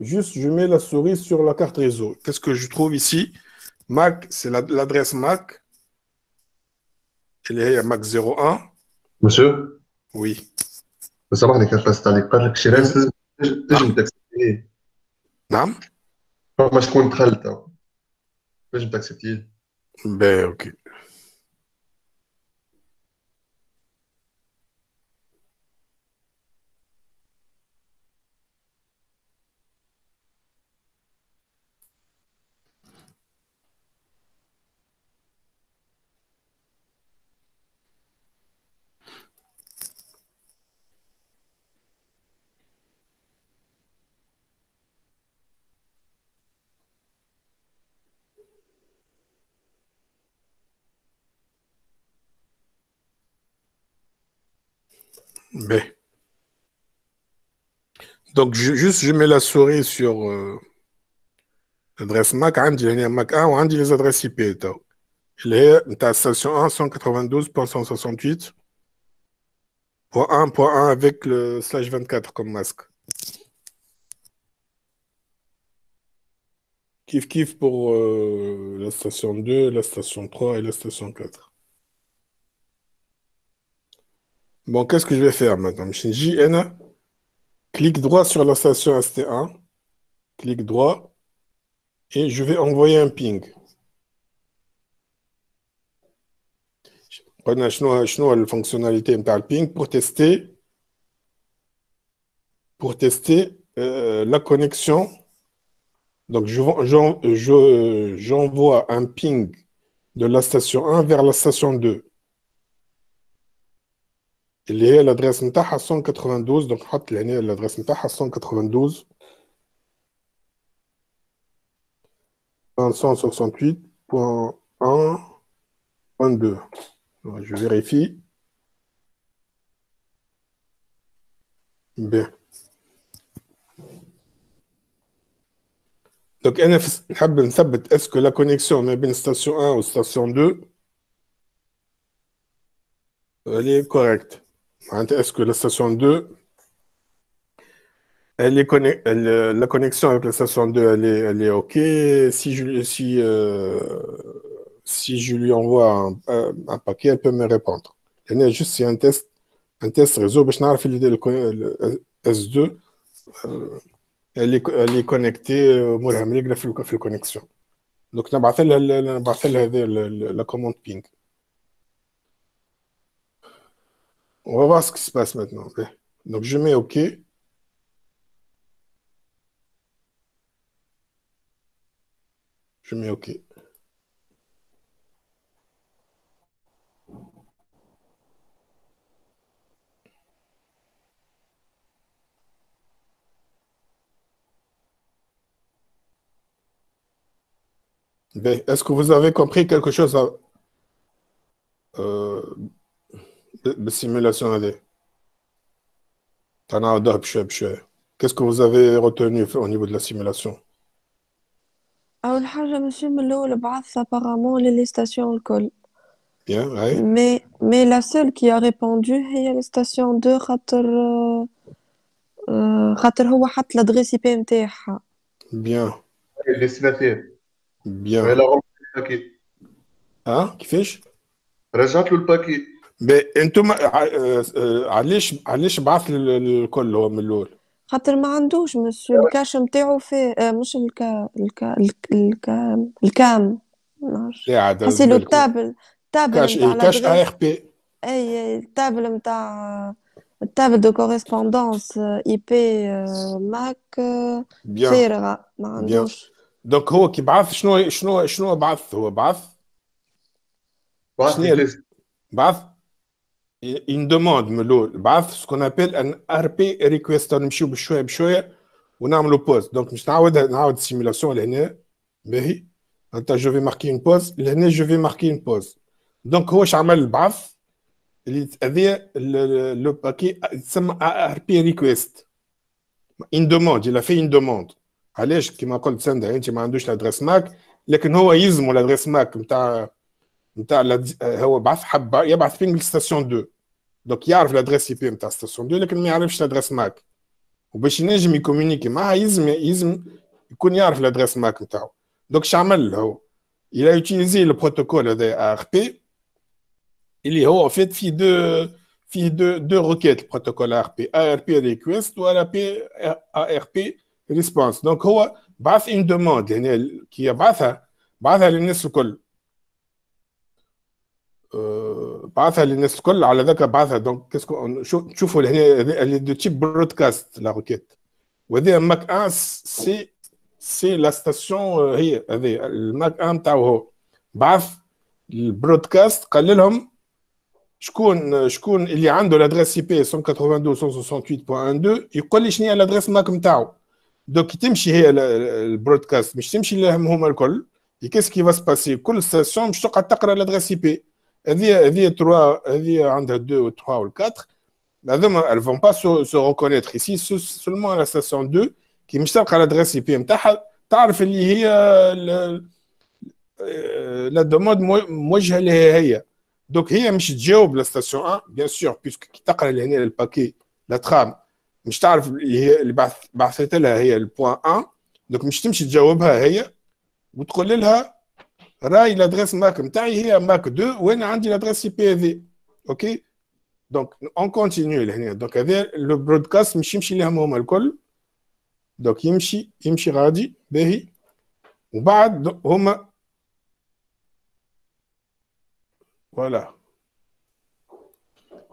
juste, je mets la souris sur la carte réseau. Qu'est-ce que je trouve ici MAC, c'est l'adresse MAC. Elle est à MAC 01. Monsieur Oui. سامحني كان فاست عليك قال لك شي ناس تنجم تاكسبتيه نعم فما شكون دخل تنجم تاكسبتيه Ben, ok. Donc, juste, je mets la souris sur euh, l'adresse MAC, عندي هنا MAC 1 وعندي les adresses IP تو اللي هي نتاع station 1 192.168.1.1 avec le slash 24 comme masque. Kiff kiff pour euh, la station 2, la station 3 et la station 4. Bon, qu'est-ce que je vais faire maintenant Chez JN, clic droit sur la station ST1, clic droit, et je vais envoyer un ping. On a la fonctionnalité de ping pour tester, pour tester euh, la connexion. Donc, j'envoie un ping de la station 1 vers la station 2. اللي هي الادريس نتاعها 192 دونك نحط هنا الادريس نتاعها 192 168.1.2 je vérifie bien donc انا نحب نثبت اسكو لا كونيكسيون ما بين ستاسيون 1 و ستاسيون 2 elle est correcte est-ce que la station 2, elle est la connexion avec la station 2, elle est, elle est OK si je, si, euh, si je lui envoie un, paquet, elle peut me répondre. Il y a juste un test, un test réseau, je le S2, euh, elle, est, elle est connectée au connexion. Donc, on va la commande ping. On va voir ce qui se passe maintenant. Donc, je mets OK. Je mets OK. Est-ce que vous avez compris quelque chose à, euh, بالسيمولاسيون هذه تناظر بشوي بشوي Qu'est-ce que vous avez retenu au niveau de la simulation أول حاجة ماشي من الأول بعث apparemment les stations الكل Bien, ouais. mais mais la seule qui a répondu هي les stations 2 خاطر آه، خاطر هو حط l'adresse IP نتاعها Bien, الديستناتير bien. ولا الباكي ها كيفاش؟ رجعت له الباكي أنتم علاش علاش بعث الكل هو من الأول؟ خاطر ما عندوش مش الكاش نتاعو في آه، مش الكا الكا الكا الكام. حسي له التابل التابل كاش كاش ا آر بي. أي التابل نتاع التابل دو كوريسبوندونس إي بي ماك فارغه ما عندوش. دونك هو كي بعث شنو شنو شنو بعث؟ هو بعث؟ بعث بعث؟ une demande من الاول بعث سكون ابل ان ار بي ريكويست نمشيو بشويه بشويه ونعملوا بوز دونك مش نعاود نعاود السيمولاسيون لهنا باهي انت جو في ماركي اون بوز لهنا جو في ماركي اون بوز دونك هو اش عمل البعث اللي هذايا لو باكي تسمى ار بي ريكويست ان دوموند il a fait une demande علاش كيما قلت سندا انت ما عندوش الادريس ماك لكن هو يلزموا الادريس ماك نتاع نتاع هو بعث حبه يبعث بينج ستاسيون 2 دونك يعرف الادريس اي بي نتاع ستاسيون 2 لكن ما يعرفش الادريس ماك وباش ينجم يكومونيكي معها يلزم يلزم يكون يعرف الادريس ماك نتاعو دونك شعمل هو il a utilisé le protocole de ARP اللي هو en fait فيه دو فيه دو دو requêtes protocole ARP ARP request و ARP ARP response دونك هو بعث une demande يعني كي يبعثها بعثها للناس الكل بعثها للناس الكل على ذاك بعثها دونك كيسكو تشوفوا هنا اللي دو تيب برودكاست لا روكيت وهذا ماك 1 سي سي لا ستاسيون هي هذه الماك 1 تاعو هو بعث البرودكاست قال لهم شكون شكون اللي عنده الادريس اي بي 192.168.1.2 يقول لي شنو هي الادريس ماك نتاعو دوك تمشي هي البرودكاست مش تمشي لهم هما الكل كيس كي فا سباسي كل ستاسيون باش تقعد تقرا الادريس اي بي هذه هذه 3 هذه عندها 2 و 3 و 4 هذوما elles vont pas se, se reconnaître ici seulement la station 2 كي مش تلقى الادريس اي بي نتاعها تعرف اللي هي لا دوموند موجهه لها هي دونك هي مش تجاوب لا ستاسيون 1 بيان سور بيسك كي تقرا لهنا الباكي لا ترام مش تعرف اللي هي اللي بعث بعثت لها هي البوان 1 دونك مش تمشي تجاوبها هي وتقول لها راي لادريس ماك نتاعي هي ماك 2 وانا عندي لادريس اي بي هذي اوكي دونك اون كونتينيو لهنا دونك هذا لو برودكاست مش يمشي لهم هما الكل دونك يمشي يمشي غادي باهي وبعد هما فوالا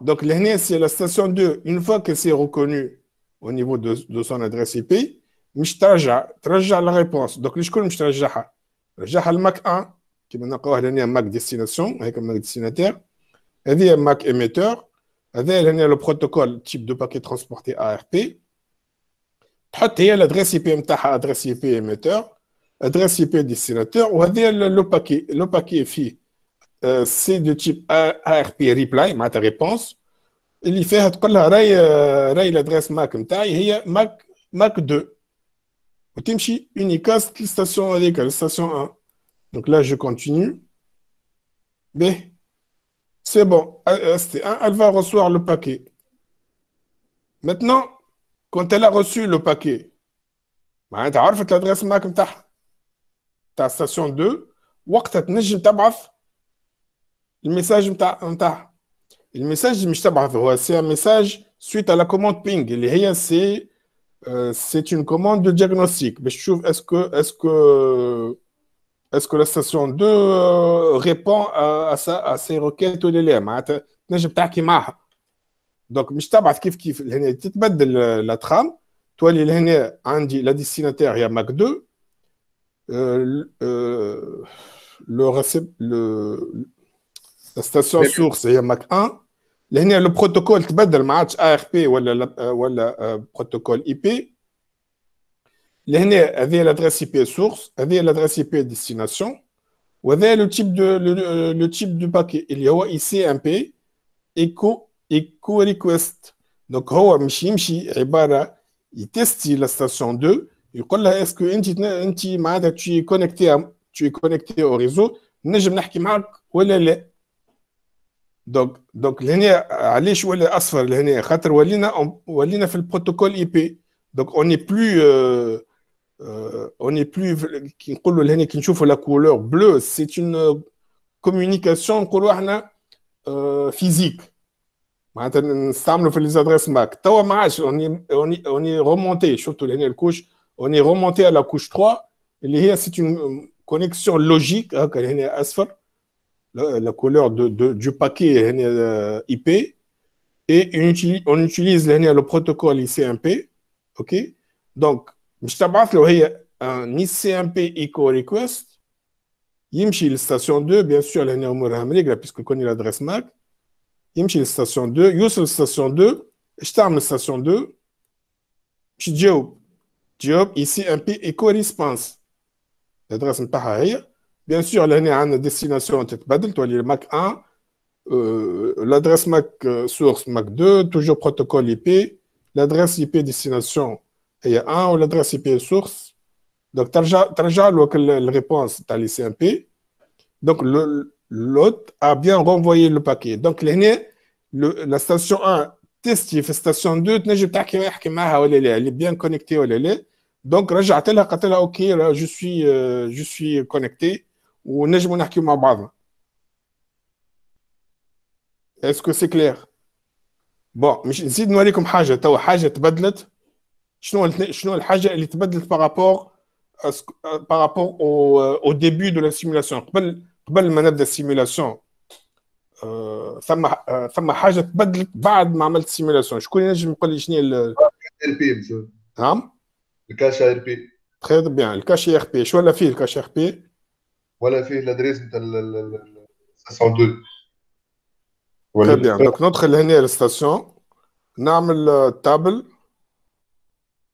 Donc, l'année, c'est la station 2. Une fois que c'est reconnu au niveau de, de son adresse IP, مش ترجع ترجع la réponse. Donc, شكون مش ترجعها؟ رجعها الماك 1 كما نلقاوه هنا ماك ديستيناسيون هيك ماك ديستيناتير هذه ماك ايميتور هذا هنا لو بروتوكول تيب دو باكي ترانسبورتي ا ار بي تحط هي الادريس اي بي نتاعها ادريس اي بي ايميتور ادريس اي بي ديستيناتور وهذه لو باكي لو باكي فيه سي دو تيب ا ار بي ريبلاي معناتها ريبونس اللي فيها تقول لها راي راي الادريس ماك نتاعي هي ماك ماك 2 وتمشي اونيكاست للستاسيون هذيك للستاسيون 1 Donc là, je continue. B. C'est bon. ST1, elle va recevoir le paquet. Maintenant, quand elle a reçu le paquet, معناتها عرفت الادريس ماك نتاعها تاع ستاسيون 2 وقتها تنجم تبعث الميساج نتاع نتاعها الميساج مش تبعث هو سي ان ميساج سويت على كوموند بينج اللي هي سي سي اون كوموند دو ديagnostic باش تشوف اسكو اسكو est-ce que la station 2 euh, répond à, à, ça, à ces requêtes ولا لا معناتها تنجم تحكي معها دونك مش تبعث كيف كيف لهنا تتبدل لا ترام تولي لهنا عندي لا ديستيناتير هي ماك 2 لو ريسيب لو لا ستاسيون سورس هي ماك 1 لهنا لو بروتوكول تبدل ما عادش ا ار بي ولا ولا بروتوكول اي بي لهنا هذه l'adresse IP source هذه l'adresse IP destination وهذا le type de le, le type du paquet اللي هو ICMP echo echo request donc هو مش يمشي عباره يتستي لا ستاسيون 2 يقول لها اسكو انت انت معناتها tu es connecté tu es connecté au réseau نجم نحكي معك ولا لا دونك دونك لهنا علاش ولا اصفر لهنا خاطر ولينا ولينا في البروتوكول اي بي دونك اون ني بلو euh, on n'est plus la couleur bleue, c'est une euh, communication euh, physique. les adresses MAC. On est, on est remonté, surtout la couche, on est remonté à la couche 3. C'est une euh, connexion logique, hein, la, couleur de, du paquet IP. Et on utilise le protocole ICMP. ok? Donc, مش تبعث له هي ان اي سي ام بي ايكو ريكويست يمشي للستاسيون 2 بيان سور لهنا امورها مريقله بيسكو كوني لادريس ماك يمشي للستاسيون 2 يوصل للستاسيون 2 اش تعمل ستاسيون 2 باش تجاوب تجاوب اي سي ام بي ايكو ريسبونس الادريس نتاعها هي بيان سور لهنا عندنا ديستيناسيون تتبدل تولي ماك 1 l'adresse MAC source MAC 2 toujours protocole IP l'adresse IP destination هي 1 والادريس اي بي سورس Donc, tu as la réponse, tu as laissé un P. Donc, l'autre a bien renvoyé le paquet. Donc, la station 1 test, il fait station 2, tu elle est bien connectée. Donc, je OK, je suis, euh, je suis connecté. Ou Est-ce que c'est clair? Bon, مش نزيد نوريكم حاجه تو حاجه تبدلت شنو شنو الحاجة اللي تبدلت بارابور بارابور أو أو ديبي دو لا سيمولاسيون قبل قبل ما نبدأ السيمولاسيون ثم ثم حاجة تبدلت بعد ما عملت سيمولاسيون شكون ينجم يقول لي شنو ال ار بي نعم؟ الكاش ار بي تخي بيان الكاش ار بي شو ولا فيه الكاش ار بي ولا فيه الأدريس نتاع 502 Très bien. Donc, notre ligne الستاسيون نعمل تابل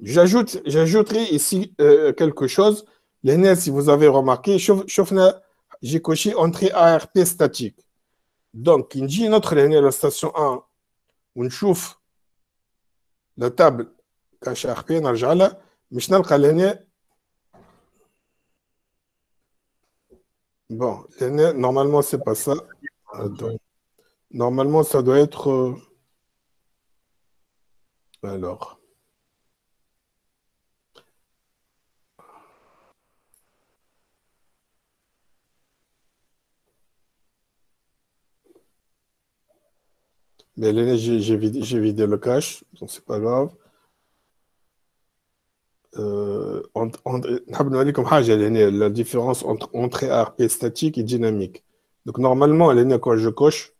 J'ajoute, j'ajouterai ici euh, quelque chose. Les si vous avez remarqué, j'ai coché entrée ARP statique. Donc, il dit notre ligne la station 1, on chauffe la table cache ARP, narjala, مش نلقى لهنا Bon, normalement, c'est pas ça. Normalement, ça doit être. Euh, alors. Mais là, j'ai vidé, le cache, donc c'est pas grave. Euh, la différence entre entrée ARP statique et dynamique. Donc normalement, quand je coche,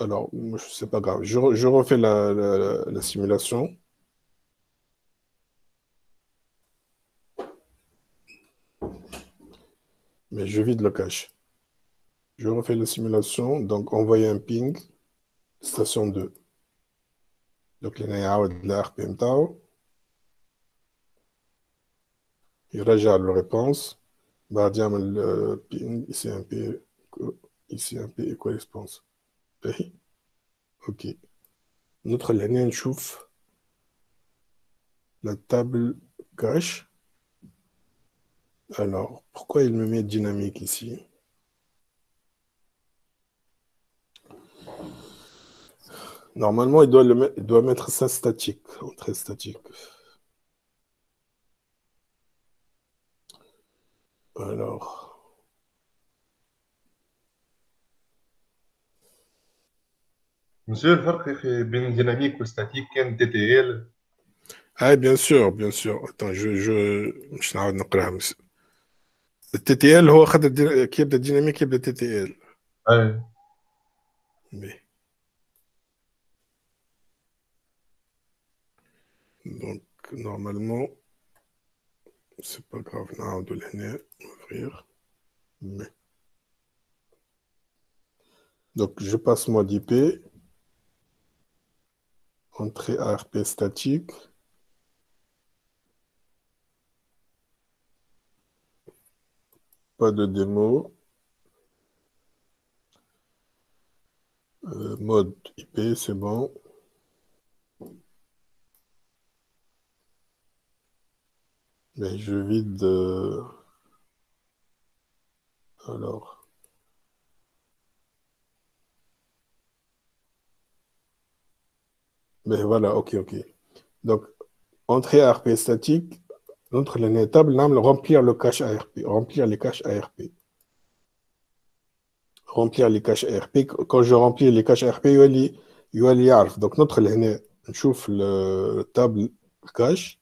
alors, c'est pas grave. Je, refais la, simulation. Mais je vide le cache. Je refais la simulation. Donc, envoyer un ping, station 2. Donc, de la RPM Tau. Regarde la réponse. Bah, le ping, ici un P, ici un P, quoi réponse Ok. Notre ligne chauffe la table cache. Alors, pourquoi il me met dynamique ici? Normalement, il doit, le mettre, il doit mettre ça statique, très statique. Alors. Monsieur, le farq entre dynamique et statique, كان TTL Ah, bien sûr, bien sûr. Attends, je je مش نعاود نقراها التي تي ال هو خد كي يبدا ديناميك يبدا تي تي ال اي Donc, normalement, c'est pas grave. Non, de l'année, ouvrir. Mais. Donc, je passe mode IP Entrée ARP statique. Pas de démo. Euh, mode IP, c'est bon. Mais je vide. Euh, alors. Mais voilà, ok, ok. Donc, entrée ARP statique, notre ligne table, remplir le cache ARP, remplir les caches ARP. remplir les caches ARP. Quand je remplis les caches ARP, il y a Donc, notre ligne, chauffe le table cache.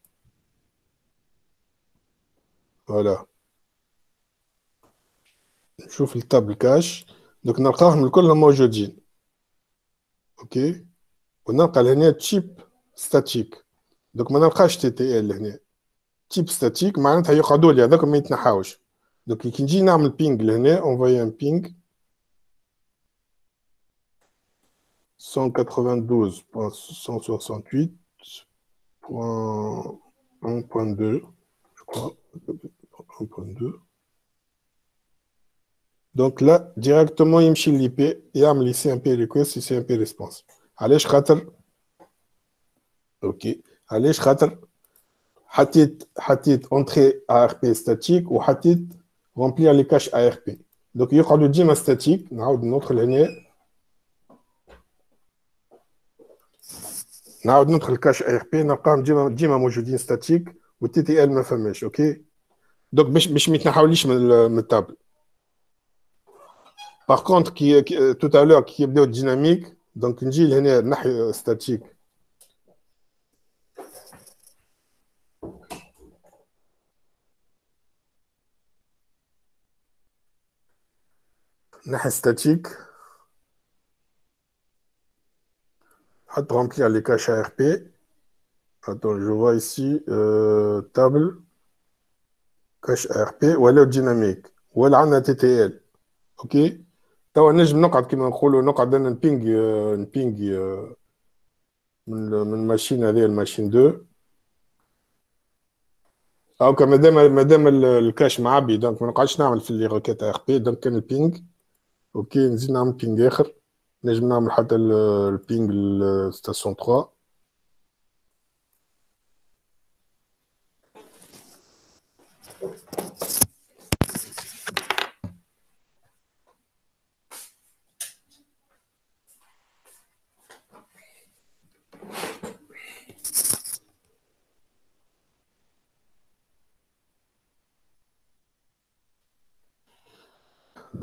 Voilà. chauffe le table cache. Donc, nous avons le موجودين. OK ونلقى لهنا type statique. Donc, ما نلقاش TTL هنا. type statique معناتها يقعدوا لي هذاك ما يتنحاوش. Donc, كي نجي نعمل ping لهنا, envoyer un ping 192.168.1.2, je crois. 1.2. Donc là, directement, il me l'IP et il me CMP request et CMP response. Allez, je OK. Allez, je حطيت حطيت entrée ARP statique ou حطيت remplir les caches ARP. Donc يقعدوا ديما statique نعاود notre ligne نعاود ندخل الكاش اي ار بي نلقاهم ديما ديما موجودين ستاتيك والتي تي ال ما فماش اوكي دونك باش باش ما يتنحاوليش من التابل باغ كونتر كي تو تالور كي يبداو ديناميك دونك نجي لهنا نحي ستاتيك نحي ستاتيك remplir les caches ARP. Attends, je vois ici euh, table, Cache ARP, ou alors dynamique, ou alors TTL. OK? توا نجم نقعد كيما نقولوا نقعد أنا نبينج نبينج من من الماشين هذه الماشين 2 هاكا مادام مادام الكاش معبي دونك ما نقعدش نعمل في اللي روكيت ار بي دونك كان البينج أوكي نزيد نعمل بينج اخر نجم نعمل حتى البينج ستاسيون 3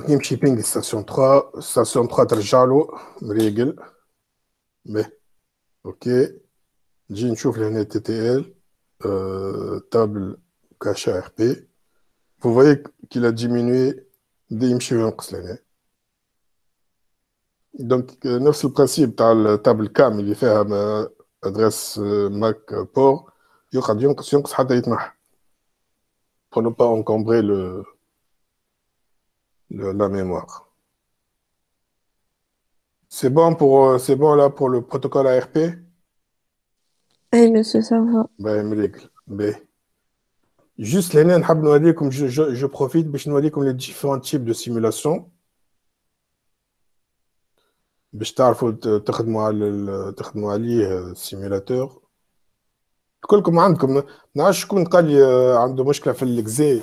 نمشي بينج ستاسيون 3 ستاسيون 3 ترجع له مريقل مي اوكي نجي نشوف لهنا تي تي ال تابل كاش ار بي فو فويي كيل ا ديمينوي بدا يمشي وينقص لهنا دونك نفس البرانسيب تاع التابل كامل اللي فيها ادريس ماك بور يقعد ينقص ينقص حتى يتنحى pour ne pas encombrer le, la mémoire. C'est bon pour euh, c'est bon là pour le protocole ARP Oui, monsieur, ça va. Ben, ben. Juste les je, je, je profite pour vous les différents types de simulation. باش تعرفوا تخدموا على تخدموا عليه سيميلاتور كلكم عندكم ما نعرفش شكون قال لي عنده مشكله في الاكزي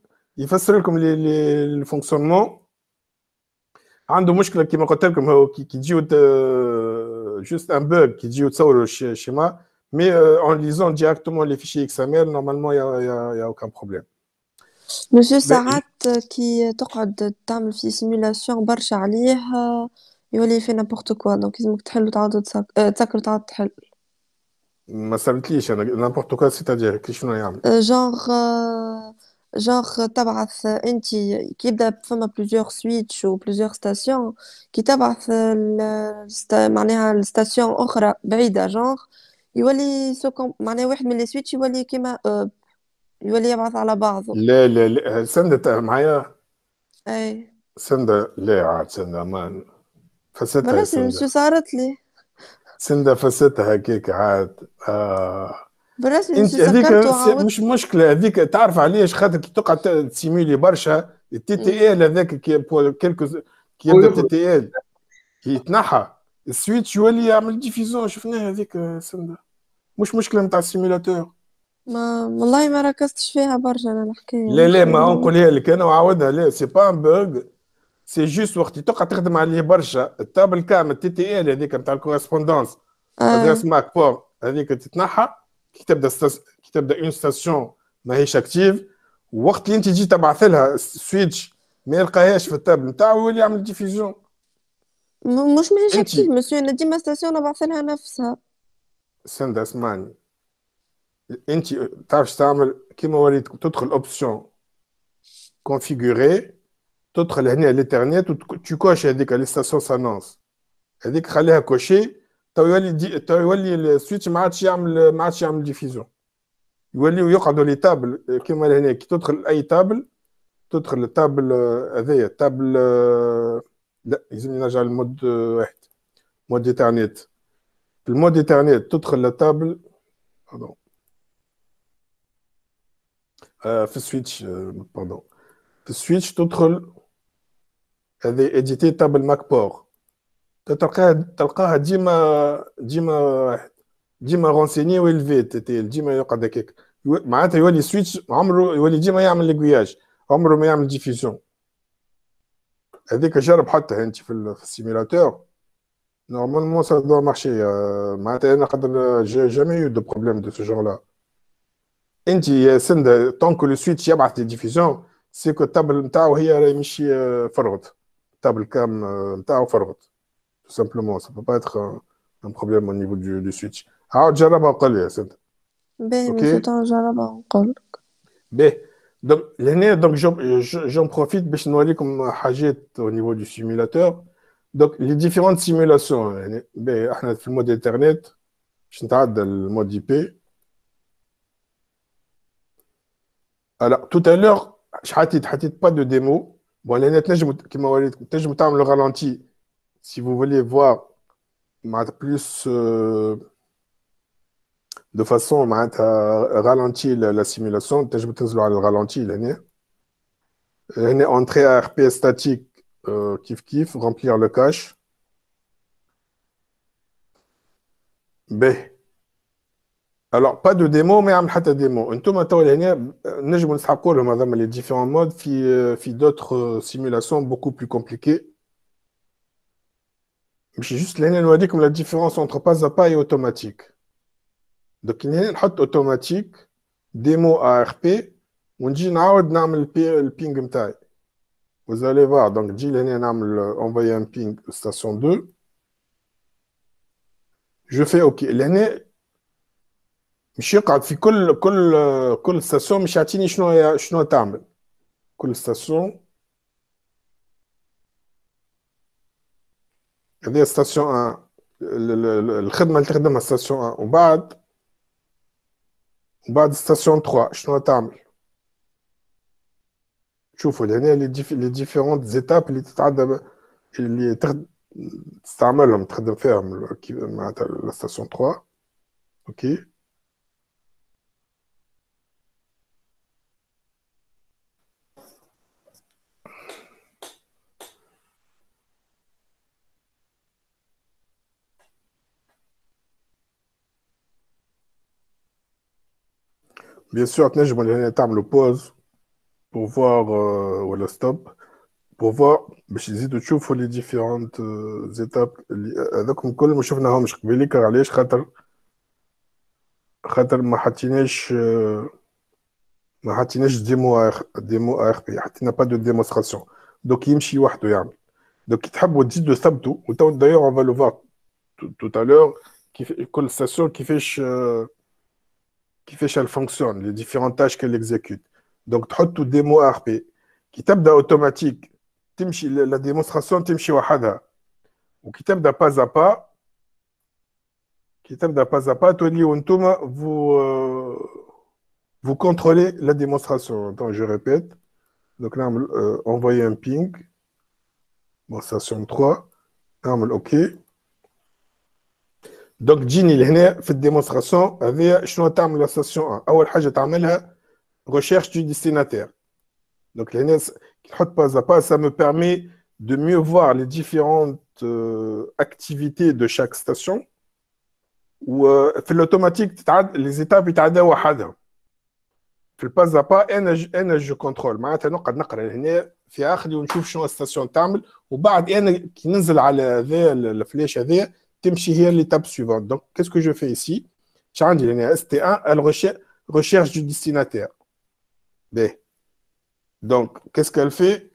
يفسر لكم الفونكسيونمون عنده مشكله كما قلت لكم هو كي تجيو جوست ان بوغ كي تجيو تصوروا الشيما مي اون ليزون ديريكتومون لي فيشي اكس ام ال نورمالمون يا يا اوكان بروبليم مسيو ساعات كي تقعد تعمل في سيمولاسيون برشا عليه يولي في نابورت كوا دونك لازمك تحل وتعاود تسكر وتعاود تحل ما سالتليش انا نابورت كوا سيتادير كي شنو يعمل جونغ genre تبعث انت كي يبدا فما بلوزيور سويتش و بلوزيور ستاسيون كي تبعث معناها الستاسيون أخرى بعيده جونغ يولي سو معناها واحد من لي سويتش يولي كيما يولي يبعث على بعضه لا لا لا سندة معايا اي سندة لا عاد سندة ما برسمي شو صارت لي سندة فستها هكاك عاد آه بالرسمي انت هذيك مش مشكلة. هذيك تعرف علاش خاطر تقعد تسيمولي برشا. التي تي إل هذاك كي كي يبدا تي تي إل. يتنحى السويتش يولي يعمل ديفيزيون شفناها هذيك سندة. مش مشكلة نتاع السيميلاتور ما والله ما ركزتش فيها برشا أنا الحكاية لا لا ما نقولها لك أنا وعاودها. لا سي با ان بوغ سي جوست وقت تقعد تخدم عليه برشا. التابل كامل تي تي إل هذيك نتاع الكورسبوندونس ادريس ماك بور هذيك تتنحى. كي تبدا كي تبدا اون ستاسيون ماهيش اكتيف وقت اللي انت تجي تبعث لها سويتش ما يلقاهاش في التابل نتاعو يولي يعمل ديفيزيون مش ماهيش اكتيف مسيو أنا ديما ستاسيون نبعث لها نفسها. سند اسمعني. انت تعرف تعمل كيما وريتك تدخل اوبسيون كونفيغوري تدخل هنا الانترنت وتكوش هذيك لي ستاسيون سانونس. هذيك خليها كوشي تو يولي دي تو يولي السويتش ما عادش يعمل ما عادش يعمل ديفيزيون يوليو يقعدوا لي تابل كيما هنا كي تدخل اي تابل تدخل التابل هذايا التابل لا لازمني نرجع للمود واحد مود ايترنت في المود ايترنت تدخل للتابل باردون في السويتش باردون في السويتش تدخل هذه اديتي تابل ماك بور تلقاها تلقاها ديما ديما ديما رونسيني ويلفي تي ديما يقعد هكاك. معناتها يولي سويتش عمره يولي ديما يعمل ليكوياج عمره ما يعمل ديفيزيون هذيك جرب حتى انت في, السيميلاتور. نورمالمون سا دو مارشي معناتها أنا قدر جامي يو دو بروبليم دو سو جور لا انت يا سند طونك لو سويتش يبعث لي ديفيزيون سيكو التابل نتاعو هي راهي مش فرغت. التابل كام نتاعو فرغت. tout simplement. Ça ne peut pas être un, un problème au niveau du, du switch. عاود جربها وقول لي يا سيدي. باهي مشيت نجربها ونقول لك. باهي دونك لهنا دونك j'en profite باش نوريكم حاجات au niveau du simulateur. Donc les différentes simulations يعني باهي احنا في المود انترنت باش نتعدى المود اي بي. Alors tout à l'heure حطيت حطيت با دو ديمو. بون لهنا تنجموا كيما وريتكم تنجموا تعملوا رالونتي si vous voulez voir plus euh, de façon à ralentir la, la simulation, je vais te le ralenti. Entrée à RP statique, euh, kiff, remplir le cache. B. Alors, pas de démo, mais un démo. Nous avons les différents modes, puis d'autres simulations beaucoup plus compliquées. مش juste لهنا نوريكم la différence entre pas à pas et automatique. Donc هنا نحط automatique démo ARP ونجي نعاود نعمل البينج نتاعي. Vous allez voir donc نجي لهنا نعمل envoyer un ping station 2. Je fais OK. لهنا مش يقعد في كل كل كل ستاسيون مش يعطيني شنو شنو تعمل. كل ستاسيون هذه ستاسيون 1 الخدمه اللي تخدمها ستاسيون 1 وبعد وبعد ستاسيون 3 شنو تعمل شوفوا هنا لي لي ديفيرونت زيتاب اللي تتعدى اللي تستعملهم تخدم فيهم معناتها ستاسيون 3 اوكي Bien sûr, je vais تعملوا pause pour voir euh, ou le stop pour voir باش يزيدوا تشوفوا les différentes euh, étapes هذوكم كل ما شفناهمش قبيليك علاش خاطر خاطر ما حطيناش ما حطيناش ديمو ديمو ار بي حطينا با دو ديمونستراسيون دوك يمشي وحده يعمل دوك كي تحبوا تزيدوا ثبتوا وتو دايوغ اون فا لو فوار tout à l'heure كيف كل ستاسيون كيفاش qui fait qu'elle fonctionne, les différentes tâches qu'elle exécute. Donc, tu des mots ARP qui tape automatique. La démonstration, tu wahada. Ou qui tape pas à pas. Qui tape pas à pas. Vous, euh, vous contrôlez la démonstration. Attends, je répète. Donc là, euh, envoyer un ping. Bon, ça 3. OK. دوك تجيني لهنا في الديمونستراسيون هذه شنو تعمل لا ستاسيون 1 اول حاجه تعملها ريشيرش دو ديستيناتير دونك لهنا كي تحط باز با سا مو بيرمي de mieux voir les différentes euh, activités de chaque station. Ou fait l'automatique, les étapes يتعدى وحدها. في الباس با انا انا جو كنترول معناتها نقعد نقرا هنا في اخري ونشوف شنو الستاسيون تعمل وبعد انا كي ننزل على هذا الفلاش هذا تمشي هي ليتاب سويفونت دونك كيسكو جو في ايسي اش عندي هنا اس تي 1 recherche du destinataire B. Donc, qu'est-ce qu'elle fait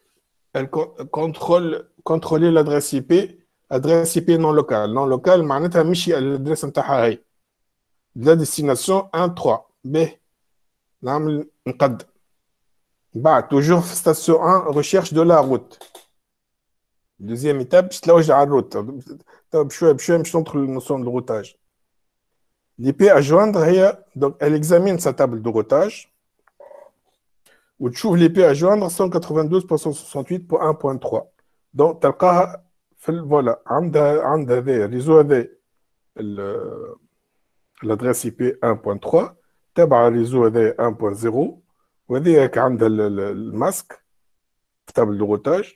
Elle contrôle contrôler l'adresse IP, adresse IP non locale. Non locale, معناتها مشي l'adresse نتاعها هي. La destination 1 3 B. نعمل نقدم. بعد toujours station 1 recherche de la route. Deuxième étape, je تلوج على الروت. بشويه بشويه باش ندخل للنوسيون de routage. L'IP à joindre, donc elle examine sa table de routage. Ou tu l'IP à joindre 192.168.1.3. Donc, tu as voilà, réseau l'adresse IP 1.3 تبع réseau هذا 1.0 وهذيك عندها الماسك في تابل دو روتاج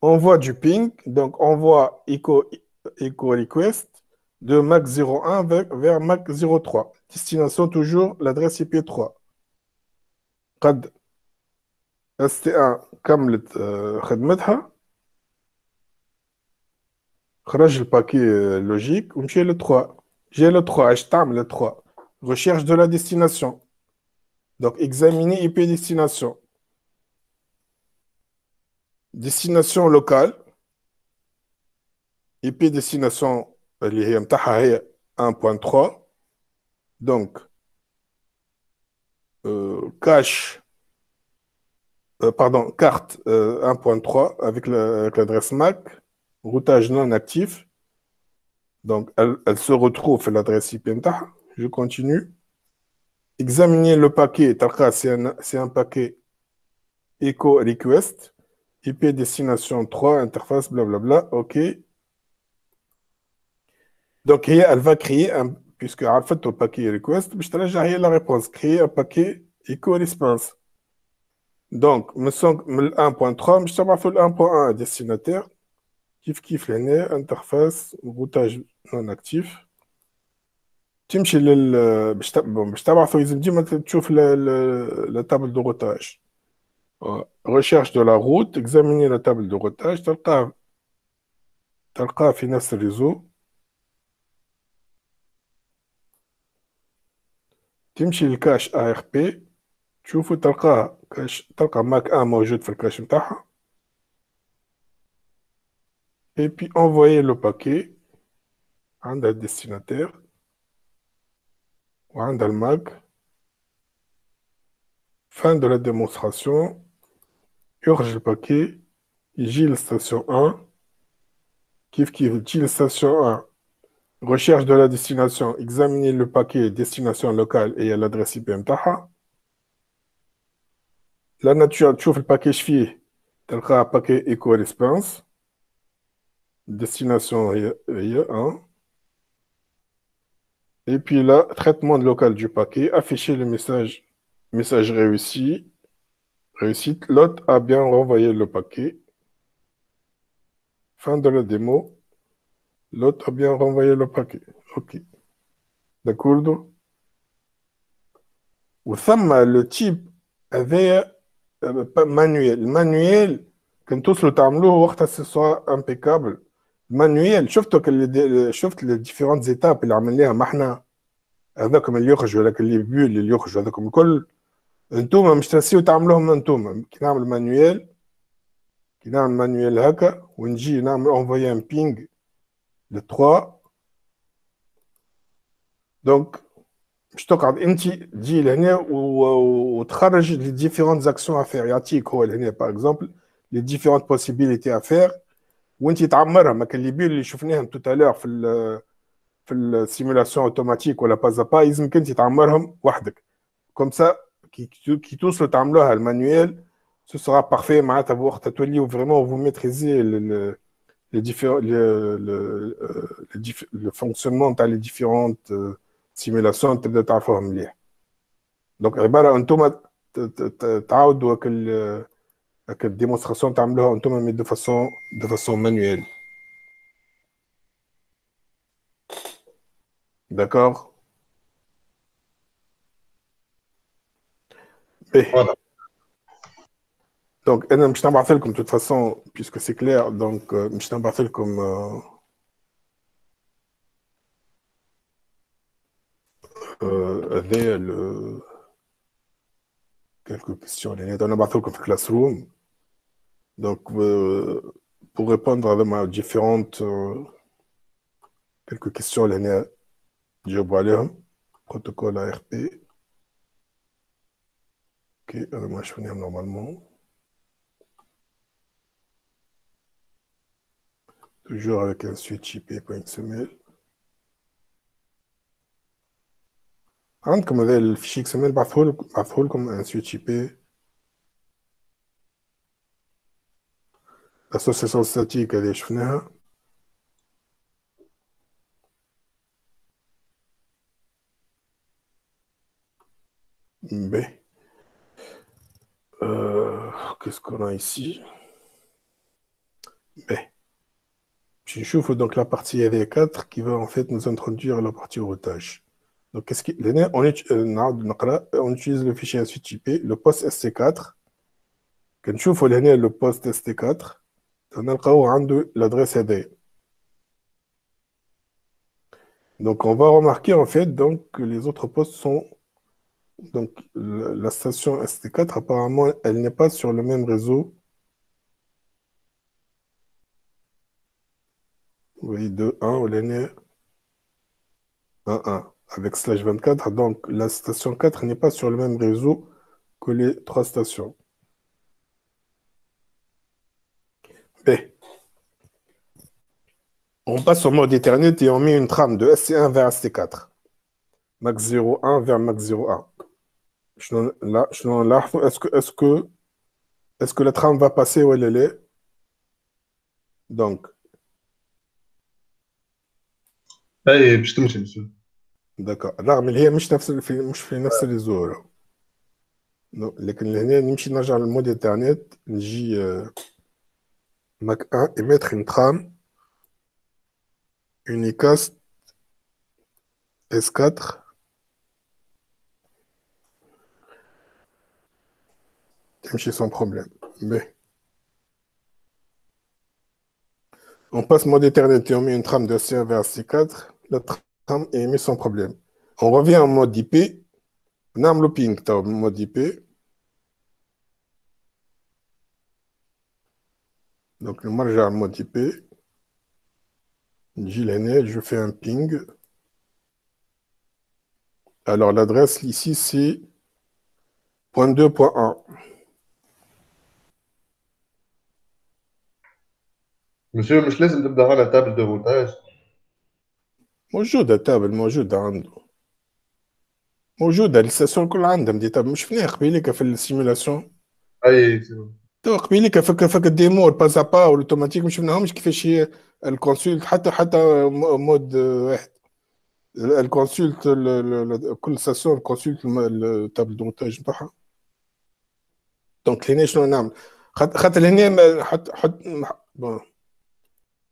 envoie du ping donc envoie echo echo request de MAC 01 vers, vers MAC 03. Destination toujours l'adresse IP 3. قد ST1 كملت خدمتها خرج الباكي لوجيك ومشي ل 3 j'ai le 3 اش تعمل le 3 recherche de la destination donc examiner IP destination destination locale. Et puis destination 1.3 donc euh, cache euh, pardon carte euh, 1.3 avec l'adresse MAC routage non actif. Donc elle, se retrouve l'adresse IP je continue. Examiner le paquet. C'est un, un paquet echo request. IP destination 3 interface blablabla ok donc, elle va créer un, puisque elle fait le paquet request, je te la réponse, créer un paquet echo response. Donc, me 1.3, je te le 1.1 destinataire, kif kif l'année, interface, routage non actif. تمشي لل باش باش تبعثوا لازم ديما تشوف la table de routage. Recherche de la route, examiner la table de routage, تلقاه تلقاه في نفس الريزو تمشي للكاش ا ار بي تشوفو تلقاه كاش تلقى ماك ان موجود في الكاش نتاعها اي بي انفويي لو باكي عندها الديستيناتير وعندها الماك فان دو لا ديمونستراسيون Urge Paquet, Gilles Station 1, Kif Kif, Gilles Station 1, recherche de la destination, examiner le paquet destination locale et à l'adresse IP Taha. La nature, tu le paquet cheville, tel le paquet éco-response. Destination, 1. Et puis là, traitement local du paquet, afficher le message, message réussi, Réussite. L'autre a bien renvoyé le paquet. Fin de la démo. L'autre a bien renvoyé le paquet. OK. D'accord وثم le type هذايا manuel المانيوال كان توصلوا تعملوه وقتها سي سوا امبيكابل المانيوال شفتوا شفت لي ديفيرونت زيتاب اللي عملناها ما احنا هذاكم اللي يخرجوا هذاك اللي بيول اللي يخرجوا هذاكم الكل انتوما مش تنسيو تعملوهم انتوما كي نعمل مانيوال كي نعمل مانيوال هكا ونجي نعمل انفوي ان بينغ le 3 donc je te regarde تجي لهنا وتخرج les différentes actions à faire يعطيك هو لهنا par exemple les différentes possibilités à faire وانت تعمرها ما كان اللي بير اللي شفناهم tout à l'heure في ال في السيمولاسيون اوتوماتيك ولا باز با يلزمك انت تعمرهم وحدك كوم سا كي كي توصلوا تعملوها المانيوال ce sera parfait معناتها وقتها توليو فريمون vous maîtrisez le, les différents le, le, le, le fonctionnement تاع les différentes simulations تبدا تعرفوها مليح دونك عباره انتم تعاودوا هكا هكا الديمونستراسيون تعملوها انتم مي دو فاسون دو فاسون مانيوال داكور Eh. Voilà. Donc, Mshna Barthel, comme de toute façon, puisque c'est clair, donc euh, Mshna Barthel comme. Euh, euh, avait le... quelques questions. Mshna Barthel comme Classroom. Donc, euh, pour répondre à ma différentes euh, quelques questions, l'année Diobalium, protocole ARP. ok انا ما شفناهم نورمالمون toujours avec un switch IP.xml. عندكم هذا الفيشي اكس ام ال بعثه لكم ان سويتش اي بي الاسوسياسيون ستاتيك هذه شفناها Euh, qu'est-ce qu'on a ici? Ben, B. Je chauffe donc la partie LD4 qui va en fait nous introduire à la partie routage. Donc, qu'est-ce qui... Euh, on, utilise le fichier SVTP, le post ST4. Quand je chauffe le post ST4, on a l'adresse AD. Donc, on va remarquer en fait donc, que les autres postes sont donc, la station ST4, apparemment, elle n'est pas sur le même réseau Oui, 2, 1, on est né 1, 1 avec slash 24. Donc, la station 4 n'est pas sur le même réseau que les trois stations. B. On passe au mode Ethernet et on met une trame de SC1 vers SC4. Max 01 vers Max 01 Là, est-ce que, est que, est que la trame va passer où elle est Donc, اي باش تمشي مسيو دكا رغم اللي هي مش نفس في مش في نفس الريزو لكن هنا نمشي نرجع للمود انترنت نجي ماك 1 et mettre une trame unicast S4 tricher sans problème. On passe mode Ethernet et on met une trame de C1 vers C4. La trame est émise sans problème. On revient en mode IP. On a looping, mode IP. Donc, le marge à mode IP. Gilene, je fais un ping. Alors, l'adresse ici, c'est 0.2.1. مسيو مش لازم تبدأ على تابل دو روتاج موجودة تابل موجودة عنده. موجودة الستاسيون الكل عندهم دي. تابل مش شفناها قبيلك في السيمولاسيون؟ أي تو قبيلك فك فك الديمو الباز با والاوتوماتيك مش شفناهمش كيفاش هي الكونسولت حتى حتى مود واحد. الكونسولت كل ستاسيون الكونسولت التابل دو روتاج نتاعها دونك هنا شنو نعمل؟ خاطر هنا حط حط بون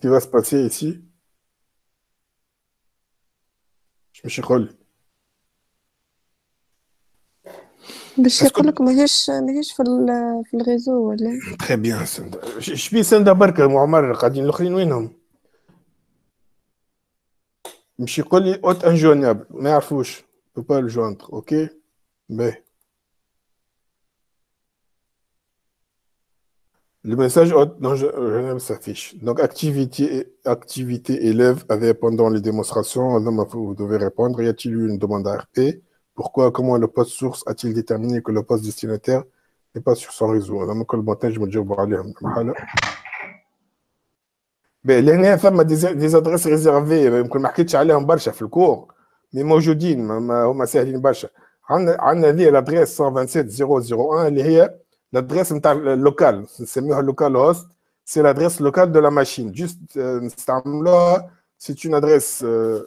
qui va se passer ici Je me suis باش Est-ce que- يقول لك ماهيش ماهيش في ال- في الريزو ولا تري بيان سندا شبيه سندا بركة معمر قاعدين الاخرين وينهم؟ مش يقول لي اوت انجونيابل ما يعرفوش بو با الجوندر اوكي باهي Le message non, je, s'affiche. Donc, activité, élève avait pendant les démonstrations, vous devez répondre, y a-t-il eu une demande à RP Pourquoi, comment le poste source a-t-il déterminé que le poste destinataire n'est pas sur son réseau? Donc, le matin, je me dis, oh, mais il y a des adresses réservées, même qu'on marquait Tchalé en Barcha, le cours. Mais moi, je dis, on m'a l'adresse 127 001, l'adresse نتاع اللوكال نسميوها اللوكال هوست سي l'adresse locale de la machine juste euh, نستعملوها c'est une adresse euh,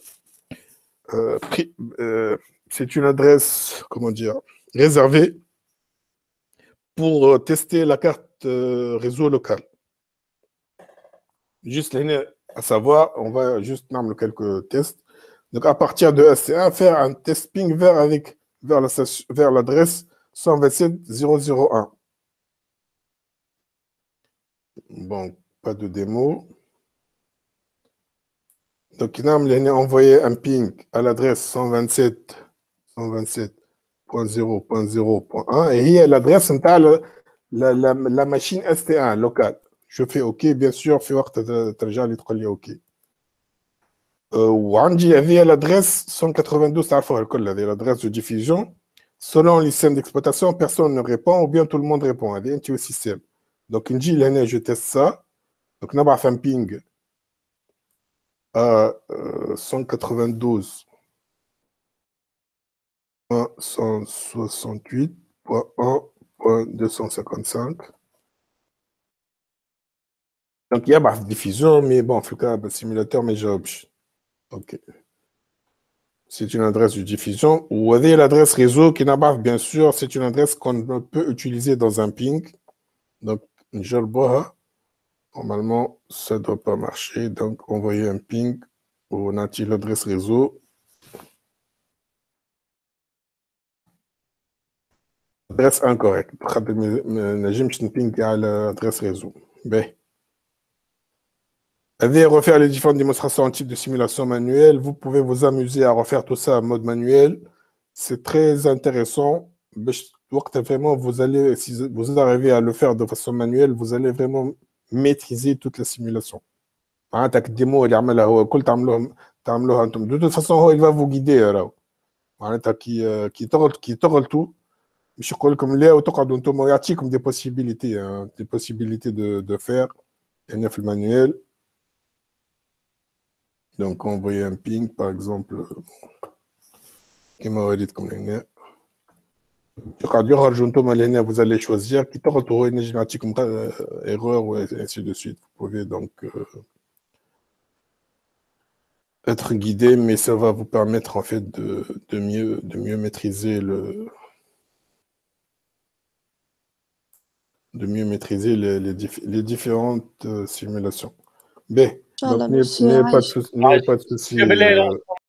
euh, pri- euh, c'est une adresse comment dire réservée pour euh, tester la carte euh, réseau local juste là, à savoir, on va juste nommer quelques tests. Donc, à partir de SC1, faire un test ping vers avec vers la station- vers l'adresse 127.001. Bon, pas de démo. Donc, il a envoyé un ping à l'adresse 127 127.0.0.1 et il y a l'adresse نتاع la, la, la, la machine ST1 locale. Je fais OK, bien sûr, في وقت ترجع لي تقول لي OK. Euh, وعندي هذه l'adresse 192 تعرفوها الكل هذه l'adresse de diffusion. Selon les systèmes d'exploitation, personne ne répond ou bien tout le monde répond. هذه انت système. Donc, il dit, l'année, je teste ça. Donc, on va faire un ping à 192. 168.1.255. Donc, il y a ma diffusion, mais bon, en tout cas, le simulateur, mais j'ai OK. C'est une adresse de diffusion. Ou l'adresse réseau qui n'a pas, bien sûr, c'est une adresse qu'on peut utiliser dans un ping. Donc, je le vois. Normalement, ça ne doit pas marcher. Donc, envoyer un ping où on a l'adresse réseau. Adresse incorrecte. نجم ping à l'adresse réseau. Ben. Allez refaire les différentes démonstrations en type de simulation manuelle. Vous pouvez vous amuser à refaire tout ça en mode manuel. C'est très intéressant. Vraiment, vous allez, si vous arrivez à le faire de façon manuelle, vous allez vraiment maîtriser toute la simulation. عندك الديمو اللي عملها هو الكل تعملوها تعملوها انتم de toute façon هو il va vous guider راهو معناتها كي كي تغلط كي تغلطوا مش يقول لكم لا وتقعدوا انتم ويعطيكم دي possibilités hein, des possibilités de, de faire هنا في المانيوال donc envoyer un ping par exemple كما وريتكم هنا vous allez choisir qui retourne une génétique euh, erreur et ainsi de suite. Vous pouvez donc euh, être guidé, mais ça va vous permettre en fait de, de mieux, de mieux maîtriser le de mieux maîtriser les, les, différentes euh, simulations. B. Donc, pas de souci.